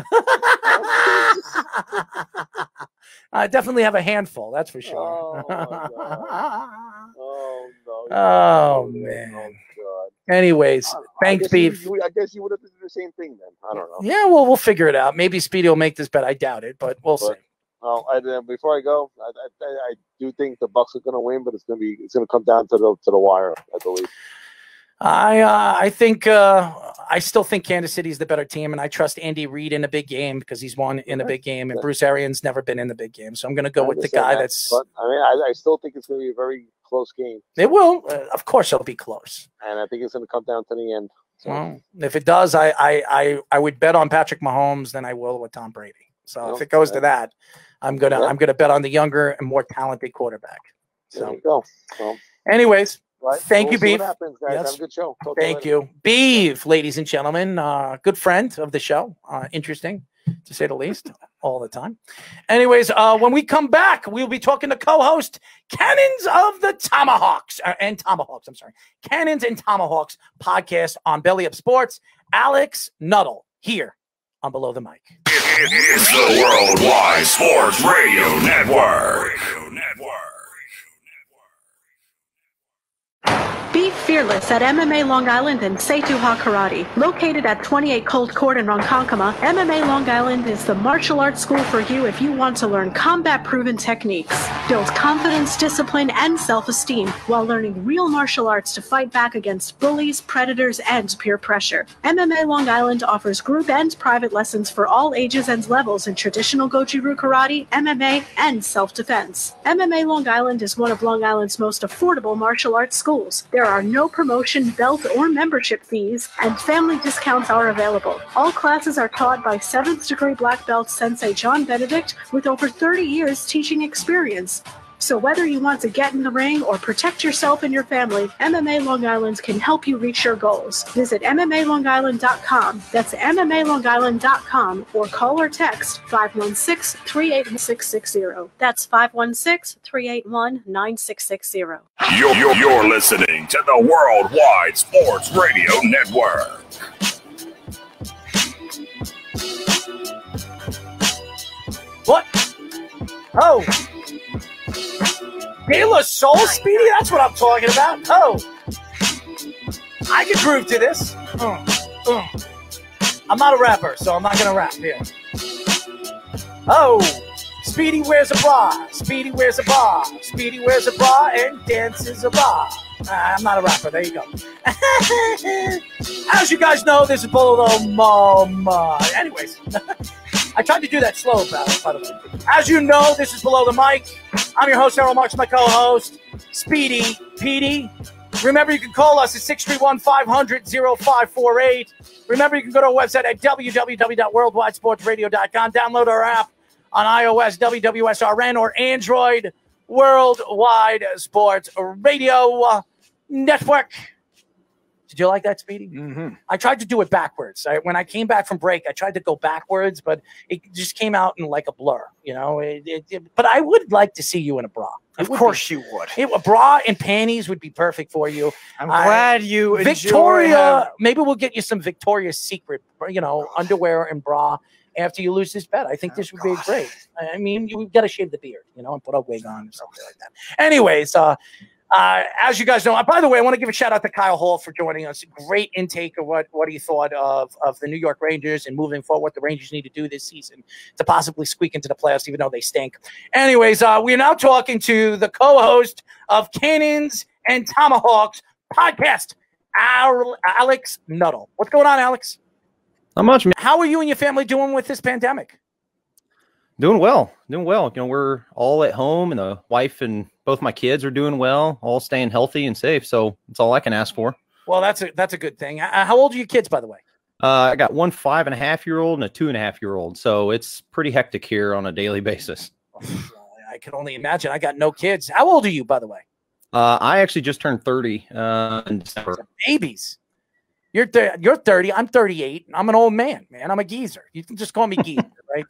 I definitely have a handful, that's for sure. Oh, oh no. Oh man. Oh, Anyways, I thanks, you- Beef. you- I guess you would have done the same thing then. I don't know. Yeah, well, we'll figure it out. Maybe Speedy will make this bet. I doubt it, but we'll see. But, well, and then before I go, I, I, I I do think the Bucks are going to win, but it's going to be it's going to come down to the to the wire, I believe. I uh, I think uh, I still think Kansas City is the better team, and I trust Andy Reid in a big game because he's won in a big game, and Bruce Arians never been in the big game. So I'm going to go with the guy that, that's. But I mean, I, I still think it's going to be a very close game, It will, uh, of course, it'll be close. and I think it's going to come down to the end. So, Well, if it does, I, I I I would bet on Patrick Mahomes than I will with Tom Brady. So if it goes to that, I'm gonna Yeah. I'm gonna bet on the younger and more talented quarterback. there So, you go. So, anyways, right, thank we'll you, Beef. happens, guys. Yes. Have a good show. Talk Thank later. you, Beef, ladies and gentlemen. Uh, good friend of the show. Uh, interesting, to say the least, all the time. Anyways, uh, when we come back, we'll be talking to co-host Cannons of the Tomahawks uh, and Tomahawks. I'm sorry, Cannons and Tomahawks podcast on Belly Up Sports. Alex Nuttle here on Below the Mic. It's the Worldwide Sports Radio Network. Be fearless at MMA Long Island and Seituha Karate. Located at 28 Cold Court in Ronkonkoma, MMA Long Island is the martial arts school for you if you want to learn combat proven techniques, build confidence, discipline, and self esteem while learning real martial arts to fight back against bullies, predators, and peer pressure. MMA Long Island offers group and private lessons for all ages and levels in traditional Goju-Ryu karate, MMA, and self defense. MMA Long Island is one of Long Island's most affordable martial arts schools. There are no promotion, belt, or membership fees, and family discounts are available. All classes are taught by 7th degree black belt Sensei John Benedict with over 30 years teaching experience. So whether you want to get in the ring or protect yourself and your family, MMA Long Island can help you reach your goals. Visit MMALongIsland.com. That's MMALongIsland.com or call or text 516-381-660. That's 516-381-9660. You're, you're, you're listening to the Worldwide Sports Radio Network. What? Oh. De La Soul Speedy? That's what I'm talking about. Oh. I can groove to this. Uh, uh. I'm not a rapper, so I'm not going to rap here. Oh. Speedy wears a bra. Speedy wears a bra. Speedy wears a bra and dances a bra. Ah, I'm not a rapper. There you go. As you guys know, this is Bolo Mama. Anyways, I tried to do that slow, by the way. As you know, this is Below the Mic. I'm your host, Errol Marks, my co-host, Speedy Petey. Remember, you can call us at 631-500-0548. Remember, you can go to our website at www.worldwidesportsradio.com. Download our app on iOS, WWSRN, or Android, Worldwide Sports Radio Network. Did you like that, Speedy? Mm-hmm. I tried to do it backwards. I, when I came back from break, I tried to go backwards, but it just came out in like a blur. You know, it, it, it- but I would like to see you in a bra. Of course you would. It, a bra and panties would be perfect for you. I'm glad you Victoria. Maybe we'll get you some Victoria's Secret, you know, underwear and bra after you lose this bet. I think this would be great. I mean, you- we've got to shave the beard, you know, and put a wig on or something like that. Anyways, uh, uh, as you guys know, uh, by the way, I want to give a shout out to Kyle Hall for joining us. Great intake of what, what he thought of, of the New York Rangers and moving forward, what the Rangers need to do this season to possibly squeak into the playoffs, even though they stink. Anyways, uh, we're now talking to the co host of Cannons and Tomahawks podcast, Al- Alex Nuttle. What's going on, Alex? Not much, man. How are you and your family doing with this pandemic? Doing well, doing well. You know, we're all at home, and the wife and both my kids are doing well, all staying healthy and safe. So that's all I can ask for. Well, that's a that's a good thing. Uh, how old are your kids, by the way? Uh, I got one five and a half year old and a two and a half year old, so it's pretty hectic here on a daily basis. I can only imagine. I got no kids. How old are you, by the way? Uh, I actually just turned thirty uh, in December. Babies. You're thir- you're 30. I'm 38. I'm an old man, man. I'm a geezer. You can just call me geezer, right?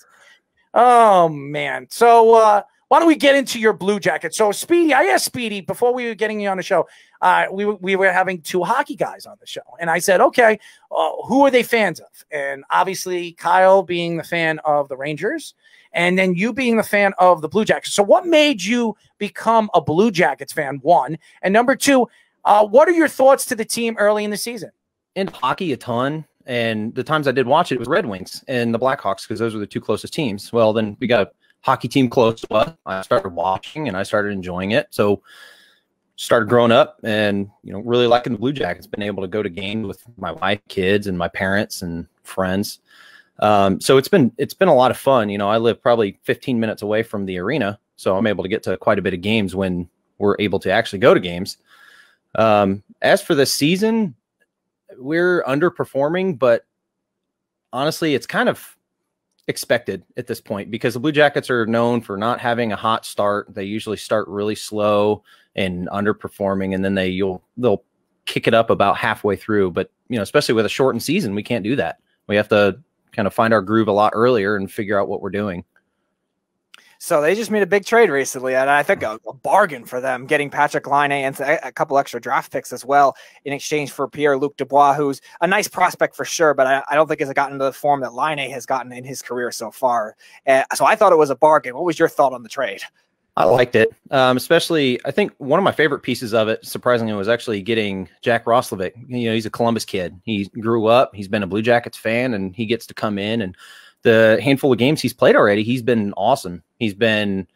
Oh man. So uh, why don't we get into your blue jacket? So Speedy, I asked Speedy before we were getting you on the show. Uh, we were- we were having two hockey guys on the show, and I said, okay, uh, who are they fans of? And obviously, Kyle being the fan of the Rangers, and then you being the fan of the Blue Jackets. So, what made you become a Blue Jackets fan? One, and number two, uh, what are your thoughts to the team early in the season? in hockey a ton and the times i did watch it, it was red wings and the blackhawks because those were the two closest teams well then we got hockey team close to us. I started watching and i started enjoying it. So started growing up and you know really liking the blue jackets been able to go to games with my wife kids and my parents and friends. Um, so it's been it's been a lot of fun. You know i live probably 15 minutes away from the arena so i'm able to get to quite a bit of games when we're able to actually go to games. Um, as for the season we're underperforming, but honestly, it's kind of expected at this point because the Blue Jackets are known for not having a hot start. They usually start really slow and underperforming, and then they you'll they'll kick it up about halfway through. But you know, especially with a shortened season, we can't do that. We have to kind of find our groove a lot earlier and figure out what we're doing. So they just made a big trade recently, and I think a, a bargain for them, getting Patrick Laine and a, couple extra draft picks as well in exchange for Pierre Luc Dubois, who's a nice prospect for sure, but I, I don't think has gotten to the form that Laine has gotten in his career so far. Uh, so I thought it was a bargain. What was your thought on the trade? I liked it, um, especially. I think one of my favorite pieces of it, surprisingly, was actually getting Jack Roslovic. You know, he's a Columbus kid. He grew up. He's been a Blue Jackets fan, and he gets to come in. And the handful of games he's played already, he's been awesome. He's been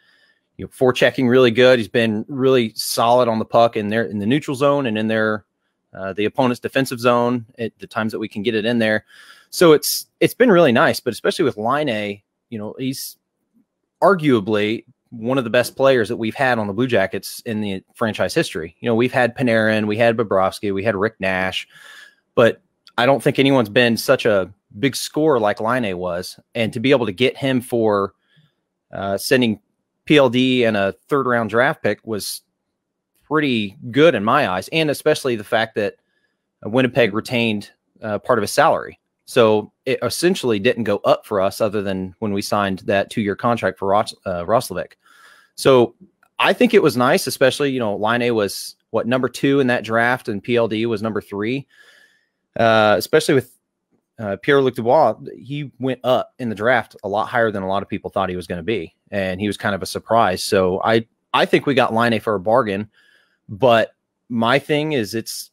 you know, forechecking really good. He's been really solid on the puck in there in the neutral zone and in their uh, the opponent's defensive zone at the times that we can get it in there. So it's it's been really nice, but especially with Laine, you know, he's arguably one of the best players that we've had on the Blue Jackets in the franchise history. You know, we've had Panarin, we had Bobrovsky, we had Rick Nash, but I don't think anyone's been such a big scorer like Laine was. And to be able to get him for uh, sending PLD and a third round draft pick was pretty good in my eyes, and especially the fact that Winnipeg retained uh, part of his salary. So it essentially didn't go up for us other than when we signed that two year contract for Ros- uh, Roslovic. So I think it was nice, especially, you know, Laine was what number two in that draft and PLD was number three. Uh, especially with uh, Pierre Luc Dubois, he went up in the draft a lot higher than a lot of people thought he was going to be. And he was kind of a surprise. So I, I think we got Laine for a bargain. But my thing is, it's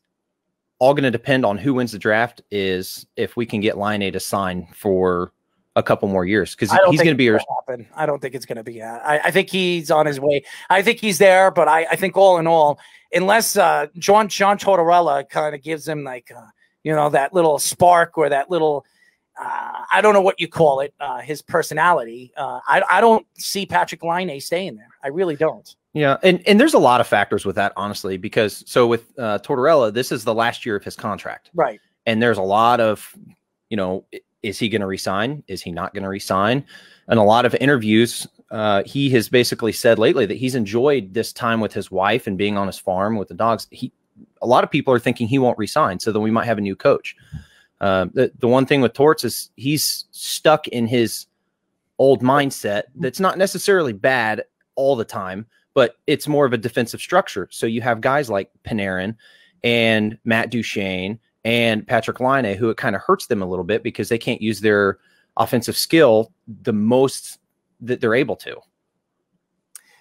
all going to depend on who wins the draft. Is if we can get Laine to sign for a couple more years because he's going to be. gonna happen. I don't think it's going to be. that. I, I think he's on his way. I think he's there, but I, I think all in all, unless uh, John John Tortorella kind of gives him like uh, you know that little spark or that little uh, I don't know what you call it, uh, his personality. Uh, I I don't see Patrick Laine staying there. I really don't. Yeah, and and there's a lot of factors with that, honestly, because so with uh, Tortorella, this is the last year of his contract, Right. and there's a lot of, you know, is he going to resign? Is he not going to resign? And a lot of interviews, uh, he has basically said lately that he's enjoyed this time with his wife and being on his farm with the dogs. He, a lot of people are thinking he won't resign, so then we might have a new coach. Um, the the one thing with Torts is he's stuck in his old mindset that's not necessarily bad all the time, but it's more of a defensive structure. So you have guys like Panarin and Matt Duchene and Patrick Laine who it kind of hurts them a little bit because they can't use their offensive skill the most that they're able to.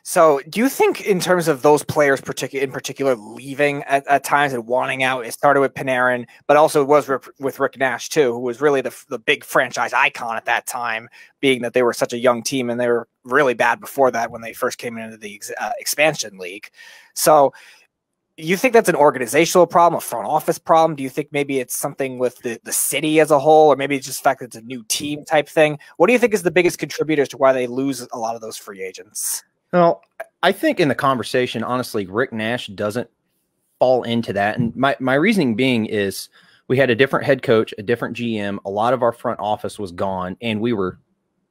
So, do you think, in terms of those players, particular in particular, leaving at, at times and wanting out? It started with Panarin, but also it was with, Rick Nash too, who was really the the big franchise icon at that time, being that they were such a young team and they were really bad before that when they first came into the uh, expansion league. So, you think that's an organizational problem, a front office problem? Do you think maybe it's something with the, the city as a whole, or maybe it's just the fact that it's a new team type thing? What do you think is the biggest contributors to why they lose a lot of those free agents? Well, I think in the conversation, honestly, Rick Nash doesn't fall into that. And my, my reasoning being is we had a different head coach, a different GM. A lot of our front office was gone, and we were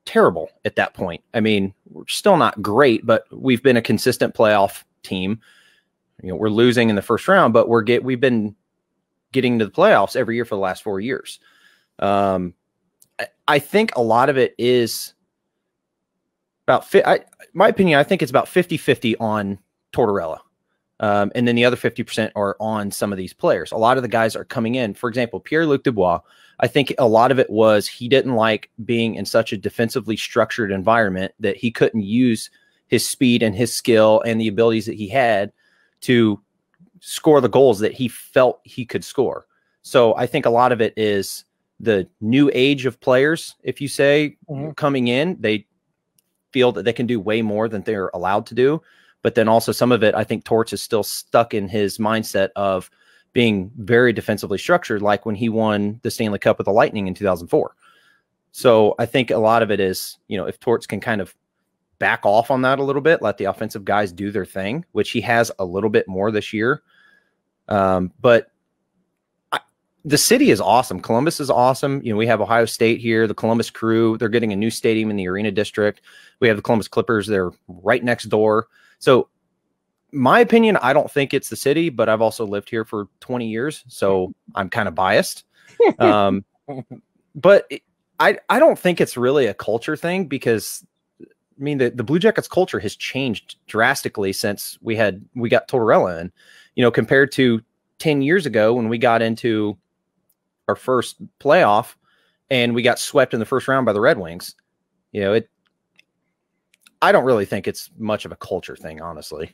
terrible at that point. I mean, we're still not great, but we've been a consistent playoff team. You know, we're losing in the first round, but we're get we've been getting to the playoffs every year for the last four years. Um, I, I think a lot of it is about fi- I, my opinion. I think it's about 50 50 on Tortorella. Um, and then the other 50% are on some of these players. A lot of the guys are coming in. For example, Pierre Luc Dubois, I think a lot of it was he didn't like being in such a defensively structured environment that he couldn't use his speed and his skill and the abilities that he had to score the goals that he felt he could score. So I think a lot of it is the new age of players, if you say coming in, they feel that they can do way more than they're allowed to do. But then also some of it, I think Torts is still stuck in his mindset of being very defensively structured, like when he won the Stanley Cup with the Lightning in 2004. So I think a lot of it is, you know, if Torts can kind of back off on that a little bit, let the offensive guys do their thing, which he has a little bit more this year. Um, but the city is awesome. Columbus is awesome. You know, we have Ohio State here, the Columbus Crew. They're getting a new stadium in the Arena District. We have the Columbus Clippers. They're right next door. So, my opinion, I don't think it's the city, but I've also lived here for 20 years, so I'm kind of biased. Um, but it- I I don't think it's really a culture thing because I mean, the, the Blue Jackets culture has changed drastically since we had we got Tortorella in. You know, compared to ten years ago when we got into our first playoff and we got swept in the first round by the Red Wings. You know, it. I don't really think it's much of a culture thing, honestly.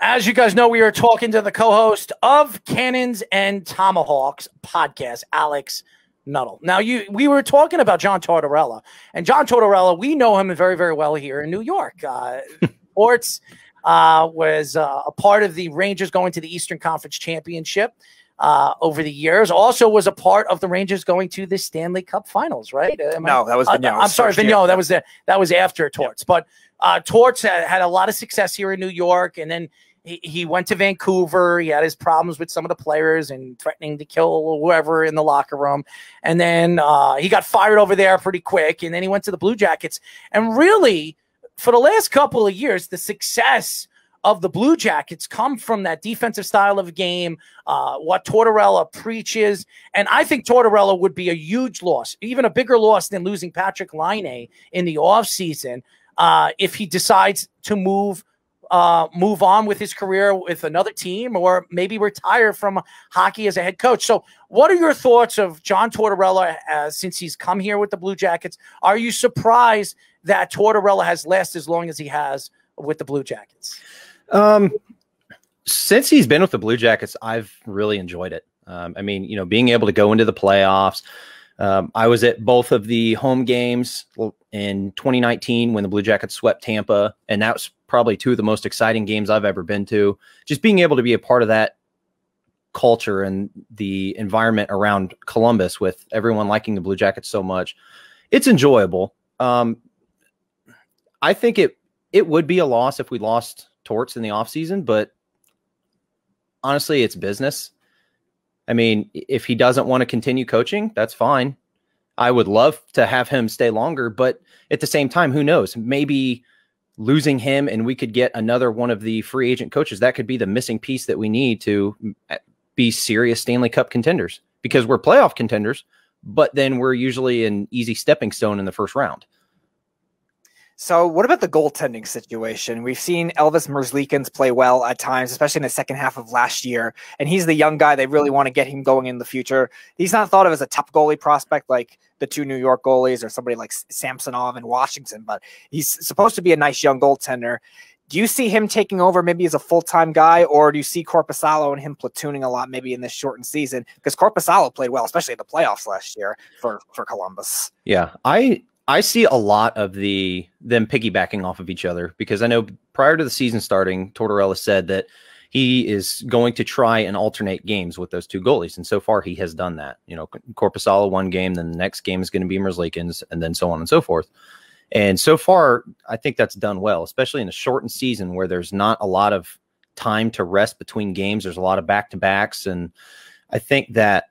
As you guys know, we are talking to the co-host of Cannons and Tomahawks podcast, Alex Nuttle. Now, you we were talking about John Tortorella, and John Tortorella, we know him very, very well here in New York. Uh, Sports uh, was uh, a part of the Rangers going to the Eastern Conference Championship uh, over the years. Also, was a part of the Rangers going to the Stanley Cup Finals. Right? Am I- No, that was uh, I'm sorry, first. Vigneault. That was the that was after Torts, but uh, Torts had, had a lot of success here in New York, and then he, he went to Vancouver. He had his problems with some of the players and threatening to kill whoever in the locker room, and then uh, he got fired over there pretty quick, and then he went to the Blue Jackets, and really for the last couple of years, the success of the Blue Jackets come from that defensive style of game, uh, what Tortorella preaches. And I think Tortorella would be a huge loss, even a bigger loss than losing Patrick Laine in the offseason uh, if he decides to move. Uh, move on with his career with another team, or maybe retire from hockey as a head coach. So, what are your thoughts of John Tortorella uh, since he's come here with the Blue Jackets? Are you surprised that Tortorella has lasted as long as he has with the Blue Jackets? Um, since he's been with the Blue Jackets, I've really enjoyed it. Um, I mean, you know, being able to go into the playoffs. Um, I was at both of the home games in 2019 when the Blue Jackets swept Tampa, and that was probably two of the most exciting games I've ever been to. Just being able to be a part of that culture and the environment around Columbus with everyone liking the Blue Jackets so much, it's enjoyable. Um, I think it it would be a loss if we lost Torts in the offseason, but honestly, it's business. I mean, if he doesn't want to continue coaching, that's fine. I would love to have him stay longer, but at the same time, who knows? Maybe losing him and we could get another one of the free agent coaches. That could be the missing piece that we need to mm, be serious Stanley Cup contenders because we're playoff contenders, but then we're usually an easy stepping stone in the first round. So, what about the goaltending situation? We've seen Elvis Merzlikins play well at times, especially in the second half of last year. And he's the young guy. They really want to get him going in the future. He's not thought of as a top goalie prospect like the two New York goalies or somebody like Samsonov in Washington, but he's supposed to be a nice young goaltender. Do you see him taking over maybe as a full time guy, or do you see Korpisalo and him platooning a lot maybe in this shortened season? Because Korpisalo played well, especially in the playoffs last year for, for Columbus. Yeah, I I see a lot of the them piggybacking off of each other because I know prior to the season starting, Tortorella said that he is going to try and alternate games with those two goalies, and so far he has done that. You know, Korpisalo one game, then the next game is going to be Merzlikins, and then so on and so forth. And so far, I think that's done well, especially in a shortened season where there's not a lot of time to rest between games. There's a lot of back to backs, and I think that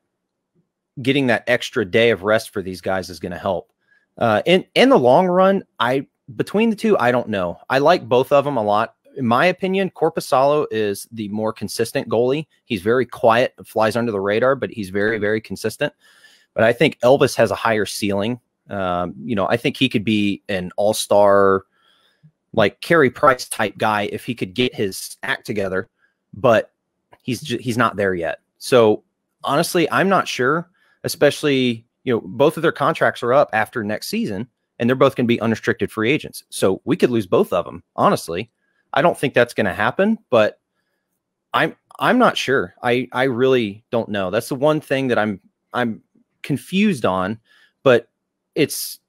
getting that extra day of rest for these guys is going to help. Uh, in in the long run, I between the two, I don't know. I like both of them a lot. In my opinion, Korpisalo is the more consistent goalie. He's very quiet, flies under the radar, but he's very very consistent. But I think Elvis has a higher ceiling. Um, you know, I think he could be an all star, like Carey Price type guy if he could get his act together. But he's he's not there yet. So honestly, I'm not sure. Especially, you know, both of their contracts are up after next season, and they're both going to be unrestricted free agents. So we could lose both of them. Honestly, I don't think that's going to happen. But I'm I'm not sure. I I really don't know. That's the one thing that I'm I'm confused on. But it's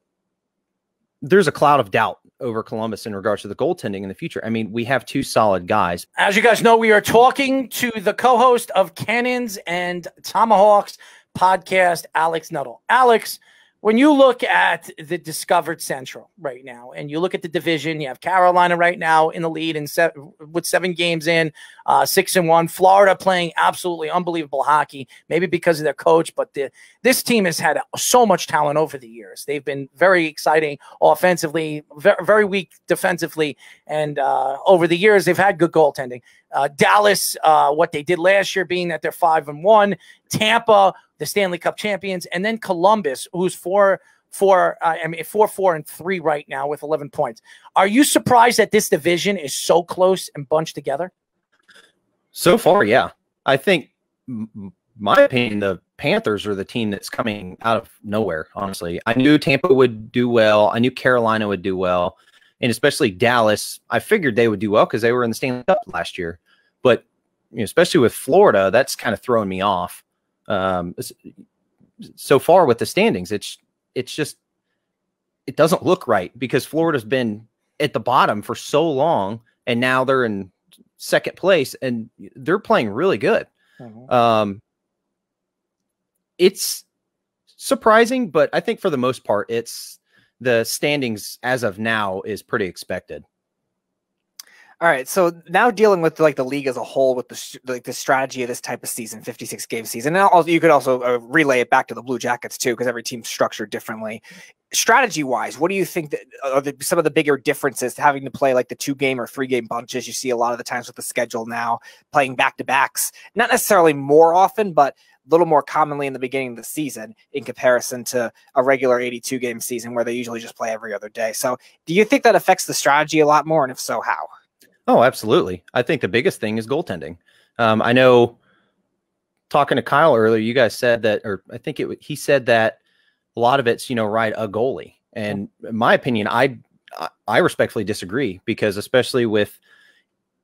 there's a cloud of doubt over Columbus in regards to the goaltending in the future. I mean, we have two solid guys. As you guys know, we are talking to the co-host of Cannons and Tomahawks podcast, Alex Nuttle. Alex, when you look at the Discover Central right now, and you look at the division, you have Carolina right now in the lead and se- with seven games in, uh, six and one. Florida playing absolutely unbelievable hockey, maybe because of their coach, but the, this team has had so much talent over the years. They've been very exciting offensively, very, very weak defensively, and uh, over the years they've had good goaltending. Uh, Dallas, uh, what they did last year, being that they're five and one. Tampa, the Stanley Cup champions, and then Columbus, who's four four. Uh, I mean, four, four, and three right now with 11 points. Are you surprised that this division is so close and bunched together? So far, yeah. I think, my opinion, the Panthers are the team that's coming out of nowhere. Honestly, I knew Tampa would do well. I knew Carolina would do well, and especially Dallas. I figured they would do well because they were in the Stanley Cup last year. But you know, especially with Florida, that's kind of throwing me off. Um, so far with the standings, it's it's just it doesn't look right because Florida's been at the bottom for so long, and now they're in second place, and they're playing really good. Um, it's surprising, but I think for the most part, it's the standings as of now is pretty expected. All right, so now dealing with like the league as a whole, with the like the strategy of this type of season, fifty-six game season, also you could also uh, relay it back to the Blue Jackets too, because every team's structured differently. Strategy-wise, what do you think that are the, some of the bigger differences having to play like the two-game or three-game bunches? You see a lot of the times with the schedule now, playing back-to-backs, not necessarily more often, but little more commonly in the beginning of the season in comparison to a regular 82 game season where they usually just play every other day. So, do you think that affects the strategy a lot more? And if so, how? Oh, absolutely. I think the biggest thing is goaltending. Um, I know talking to Kyle earlier, you guys said that, or I think it he said that a lot of it's you know right a goalie. And in my opinion, I I- I respectfully disagree because especially with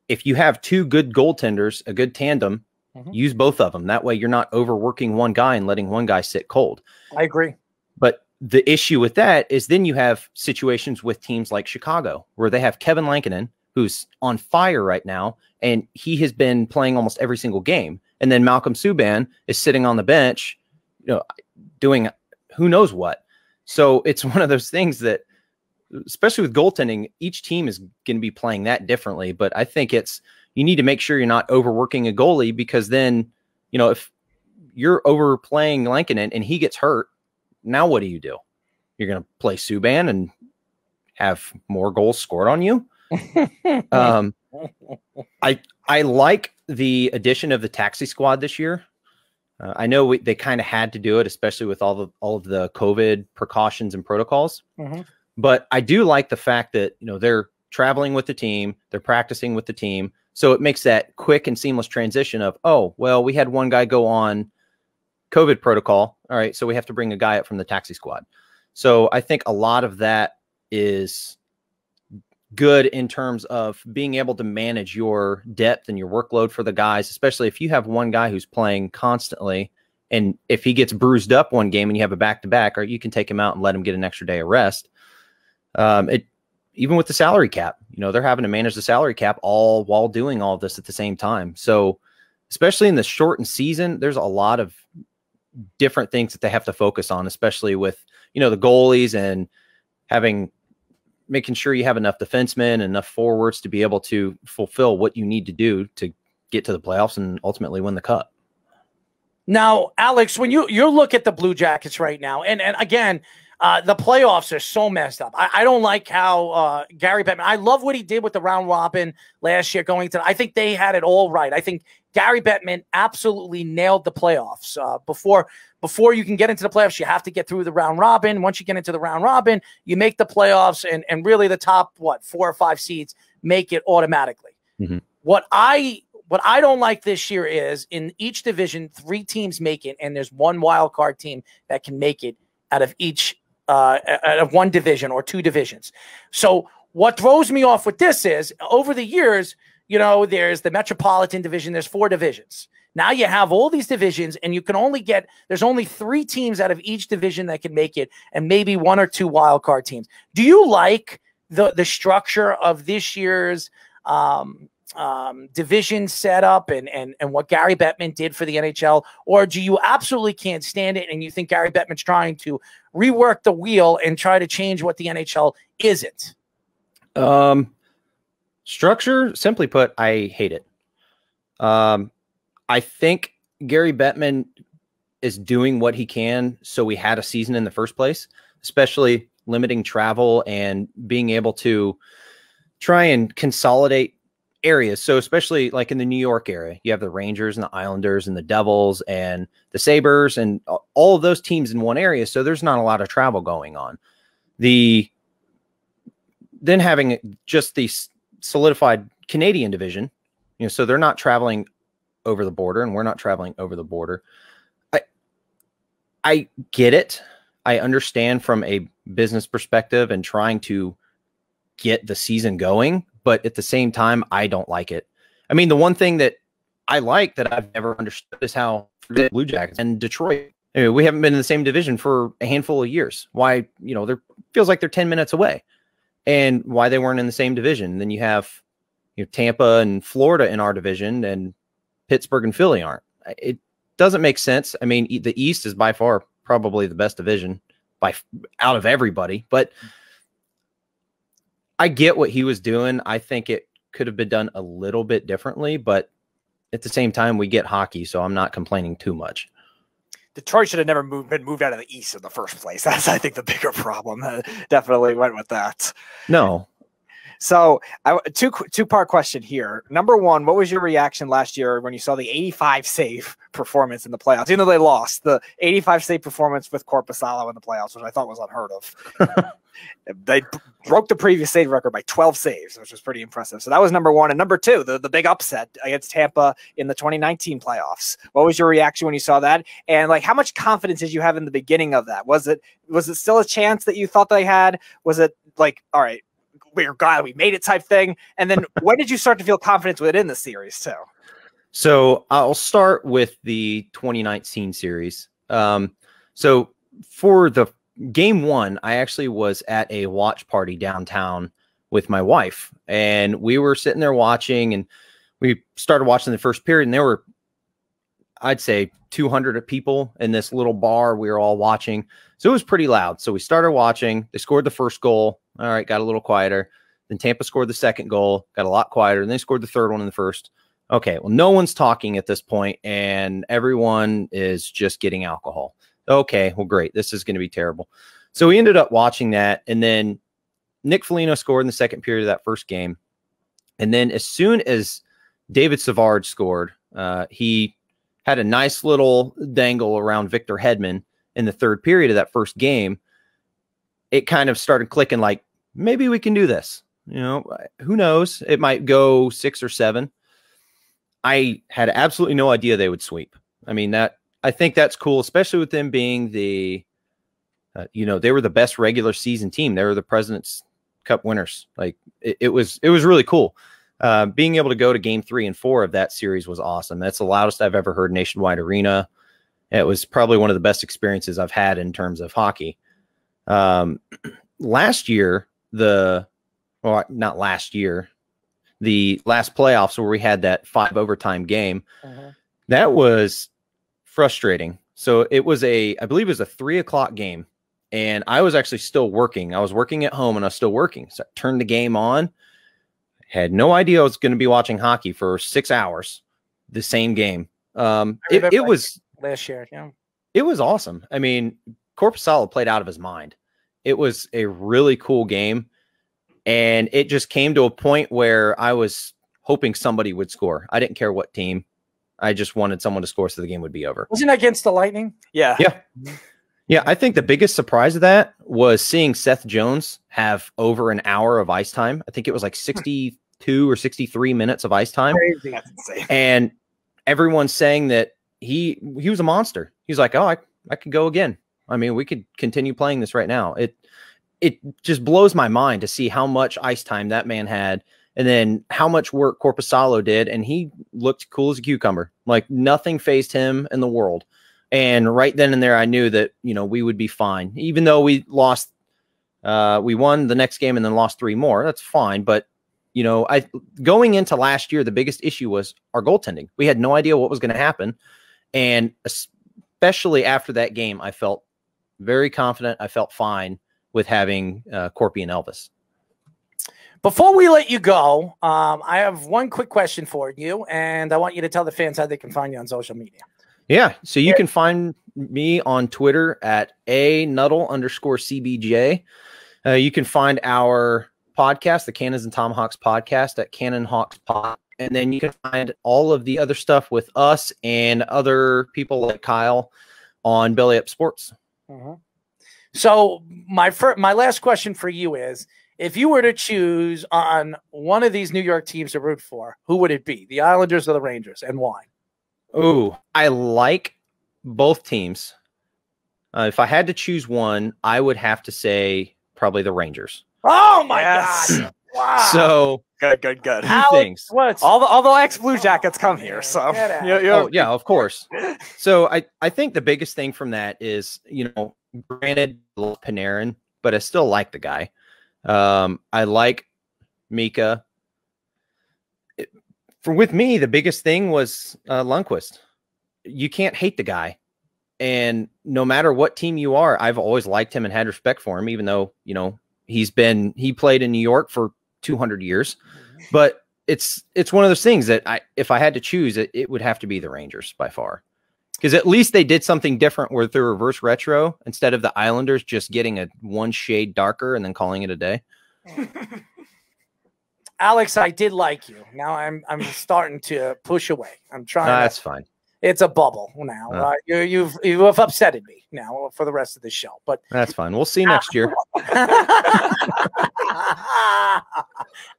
if you have two good goaltenders, a good tandem, Mm-hmm. use both of them. That way, you're not overworking one guy and letting one guy sit cold. I agree. But the issue with that is then you have situations with teams like Chicago where they have Kevin Lankinen, who's on fire right now, and he has been playing almost every single game. And then Malcolm Subban is sitting on the bench, you know, doing who knows what. So it's one of those things that, especially with goaltending, each team is going to be playing that differently. But I think it's you need to make sure you're not overworking a goalie because then, you know, if you're overplaying Lankinen and he gets hurt, now what do you do? You're going to play Subban and have more goals scored on you. um, I I like the addition of the taxi squad this year. Uh, I know we, they kind of had to do it, especially with all the all of the COVID precautions and protocols. Mhm. But I do like the fact that you know they're traveling with the team, they're practicing with the team, so it makes that quick and seamless transition of oh well, we had one guy go on COVID protocol. All right, so we have to bring a guy up from the taxi squad. So I think a lot of that is good in terms of being able to manage your depth and your workload for the guys, especially if you have one guy who's playing constantly. And if he gets bruised up one game and you have a back to back, or you can take him out and let him get an extra day of rest. Um, it even with the salary cap, you know, they're having to manage the salary cap all while doing all this at the same time. So, especially in the shortened season, there's a lot of different things that they have to focus on, especially with you know the goalies and having making sure you have enough defensemen enough forwards to be able to fulfill what you need to do to get to the playoffs and ultimately win the cup. Now, Alex, when you you look at the Blue Jackets right now, and and again, uh, the playoffs are so messed up. I, I don't like how uh, Gary Bettman. I love what he did with the round robin last year. Going to, I think they had it all right. I think Gary Bettman absolutely nailed the playoffs. Uh, before before you can get into the playoffs, you have to get through the round robin. Once you get into the round robin, you make the playoffs, and and really the top what four or five seeds make it automatically. What I what I don't like this year is in each division, three teams make it, and there's one wild card team that can make it out of each uh, of one division or two divisions. So what throws me off with this is over the years, you know, there's the Metropolitan Division. There's four divisions. Now you have all these divisions, and you can only get there's only three teams out of each division that can make it, and maybe one or two wild card teams. Do you like the the structure of this year's um, um, division setup and and and what Gary Bettman did for the NHL, or do you absolutely can't stand it and you think Gary Bettman's trying to rework the wheel and try to change what the NHL isn't? Um, structure, simply put, I hate it. Um, I think Gary Bettman is doing what he can so we had a season in the first place, especially limiting travel and being able to try and consolidate areas. So especially like in the New York area, you have the Rangers and the Islanders and the Devils and the Sabres and all of those teams in one area. So there's not a lot of travel going on. The then having just the solidified Canadian division, you know, so they're not traveling over the border and we're not traveling over the border. I I get it. I understand from a business perspective and trying to get the season going, but at the same time, I don't like it. I mean, the one thing that I like that I've never understood is how the Blue Jackets and Detroit. I mean, we haven't been in the same division for a handful of years. Why, you know, there feels like they're 10 minutes away. And why they weren't in the same division. Then you have you know, Tampa and Florida in our division and Pittsburgh and Philly aren't. It doesn't make sense. I mean, the East is by far probably the best division by out of everybody, but I get what he was doing. I think it could have been done a little bit differently, but at the same time, we get hockey, so I'm not complaining too much. Detroit should have never moved, been moved out of the East in the first place. That's, I think, the bigger problem. Uh, definitely went with that. No, So, I, two two part question here. Number one, what was your reaction last year when you saw the 85 save performance in the playoffs? Even though they lost, the 85 save performance with Korpisalo in the playoffs, which I thought was unheard of. They broke the previous save record by 12 saves, which was pretty impressive. So that was number one. And number two, the, the big upset against Tampa in the 2019 playoffs. What was your reaction when you saw that? And like, how much confidence did you have in the beginning of that? Was it was it still a chance that you thought they had? Was it like, all right, we're glad we made it type thing? And then when did you start to feel confidence within the series too? So I'll start with the 2019 series. Um, so for the game one, I actually was at a watch party downtown with my wife, and we were sitting there watching, and we started watching the first period, and there were, I'd say, 200 people in this little bar. We were all watching, so it was pretty loud. So we started watching. They scored the first goal. All right, got a little quieter. Then Tampa scored the second goal, got a lot quieter. And they scored the third one in the first. Okay, well, no one's talking at this point, and everyone is just getting alcohol. Okay, well, great. This is going to be terrible. So we ended up watching that, and then Nick Foligno scored in the second period of that first game, and then as soon as David Savard scored, uh, he had a nice little dangle around Victor Hedman in the third period of that first game. It kind of started clicking, like maybe we can do this. You know, who knows? It might go six or seven. I had absolutely no idea they would sweep. I mean that I think that's cool, especially with them being the, uh, you know, they were the best regular season team. They were the Presidents Cup winners. Like it, it was, it was really cool. Uh, being able to go to Game Three and Four of that series was awesome. That's the loudest I've ever heard Nationwide Arena. It was probably one of the best experiences I've had in terms of hockey. Um, last year, the well, not last year, the last playoffs where we had that five overtime game, that was frustrating. So it was a, I believe it was a three o'clock game, and I was actually still working. I was working at home and I was still working. So I turned the game on. Had no idea I was going to be watching hockey for six hours, the same game. Um, it, it was last year. Yeah. it was awesome. I mean, Korpisalo played out of his mind. It was a really cool game. And it just came to a point where I was hoping somebody would score. I didn't care what team. I just wanted someone to score so the game would be over. Wasn't that against the Lightning? Yeah. Yeah. Yeah. I think the biggest surprise of that was seeing Seth Jones have over an hour of ice time. I think it was like hmm. 62 or 63 minutes of ice time. Crazy. That's insane. And everyone's saying that he he was a monster. He's like, oh, I, I could go again. I mean, we could continue playing this right now. It it just blows my mind to see how much ice time that man had, and then how much work Korpisalo did, and he looked cool as a cucumber. Like nothing phased him in the world. And right then and there, I knew that you know we would be fine, even though we lost. Uh, we won the next game and then lost three more. That's fine, but you know, I going into last year, the biggest issue was our goaltending. We had no idea what was going to happen, and especially after that game, I felt very confident. I felt fine with having uh, Corpy and Elvis. Before we let you go, um, I have one quick question for you, and I want you to tell the fans how they can find you on social media. Yeah, so you can find me on Twitter at a nuttle underscore cbj. Uh, you can find our podcast, the Cannons and Tomahawks podcast at Cannon Hawks Pod. And then you can find all of the other stuff with us and other people like Kyle on Belly Up Sports. Mhm. So my fir- my last question for you is: If you were to choose on one of these New York teams to root for, who would it be? The Islanders or the Rangers, and why? Ooh, I like both teams. Uh, if I had to choose one, I would have to say probably the Rangers. Oh my god! Wow. So good, good, good. Two things. What's all the all the ex Blue Jackets come here, so you- you- Oh yeah, of course. So I I think the biggest thing from that is you know granted I Panarin, but I still like the guy. Um, I like Mika. It- For with me, the biggest thing was uh, Lundqvist. You can't hate the guy, and no matter what team you are, I've always liked him and had respect for him, even though you know he's been he played in New York for 200 years, but it's it's one of those things that I if I had to choose it, it would have to be the Rangers by far. Because at least they did something different with the reverse retro instead of the Islanders just getting a one shade darker and then calling it a day. Alex, I did like you. Now I'm I'm starting to push away. I'm trying. To- that's fine. it's a bubble now. Uh. Uh, you, you've you've upsetted me now for the rest of the show. But That's fine. We'll see next year.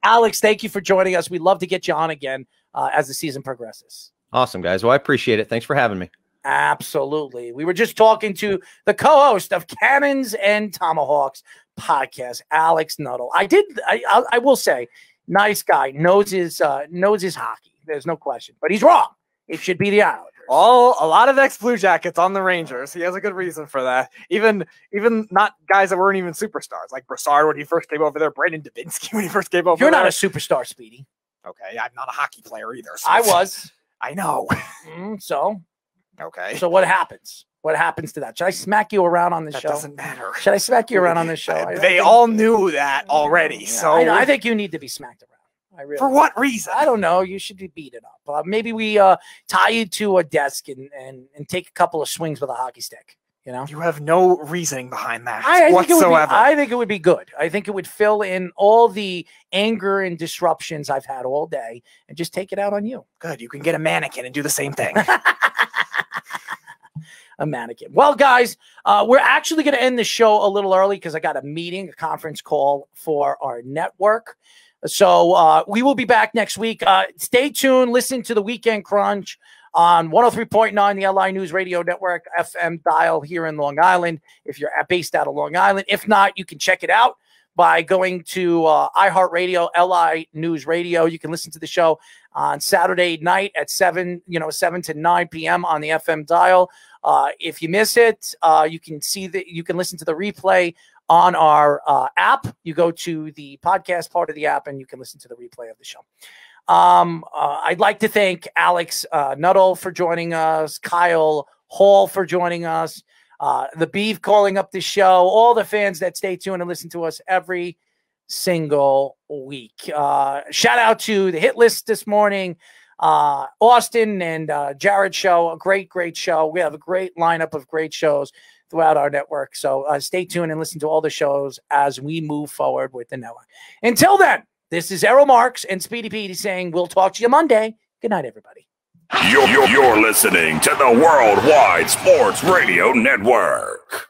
Alex, thank you for joining us. We'd love to get you on again uh, as the season progresses. Awesome, guys. Well, I appreciate it. Thanks for having me. Absolutely. We were just talking to the co-host of Cannons and Tomahawks podcast, Alex Nuttle. I did. I, I, I will say, nice guy knows his uh, knows his hockey. There's no question, but he's wrong. It should be the Islanders. All a lot of ex Blue Jackets on the Rangers. He has a good reason for that. Even even not guys that weren't even superstars, like Brassard when he first came over there, Brandon Dubinsky when he first came over. You're not a superstar, Speedy. Okay, I'm not a hockey player either. so- I was. I know. Mm, so okay. So what happens? What happens to that? Should I smack you around on the That show? doesn't matter. Should I smack you around on this show? I- I They think- all knew that already. So I, I think you need to be smacked around. I really For what reason? I don't know. You should be beaten up. Uh, maybe we uh, tie you to a desk and, and and take a couple of swings with a hockey stick. You know, you have no reasoning behind that I, I think be, whatsoever. I think it would be good. I think it would fill in all the anger and disruptions I've had all day, and just take it out on you. Good. You can get a mannequin and do the same thing. a mannequin. Well, guys, uh, we're actually going to end the show a little early because I got a meeting, a conference call for our network. So uh, we will be back next week. Uh, stay tuned. Listen to the Weekend Crunch on 103.9, the LI News Radio Network FM dial here in Long Island. If you're based out of Long Island, if not, you can check it out by going to uh, iHeartRadio, LI News Radio. You can listen to the show on Saturday night at seven, you know, seven to nine p.m. on the FM dial. Uh, if you miss it, uh, you can see that you can listen to the replay on our uh, app. You go to the podcast part of the app and you can listen to the replay of the show. Um, uh, I'd like to thank Alex uh, Nuttle for joining us, Kyle Hall for joining us, uh, the Beef calling up the show, all the fans that stay tuned and listen to us every single week. Shout out to the hit list this morning. Uh, Austin and uh, Jared show, a great, great show. We have a great lineup of great shows throughout our network. So uh, stay tuned and listen to all the shows as we move forward with the network. Until then, this is Errol Marks and Speedy Petey saying we'll talk to you Monday. Good night, everybody. You're, you're, you're listening to the Worldwide Sports Radio Network.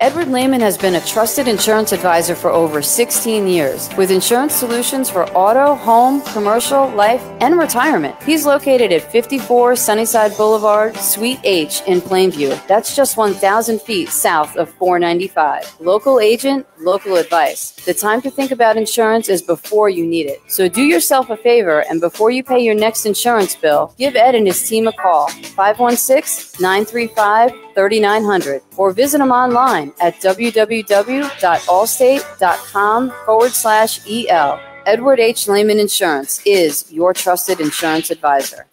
Edward Lehman has been a trusted insurance advisor for over 16 years with insurance solutions for auto, home, commercial, life, and retirement. He's located at 54 Sunnyside Boulevard, Suite H in Plainview. That's just 1,000 feet south of 495. Local agent, local advice. The time to think about insurance is before you need it. So do yourself a favor and before you pay your next insurance bill, give Ed and his team a call 516 935 3900 or visit them online at www.allstate.com forward slash EL. Edward H. Lehman Insurance is your trusted insurance advisor.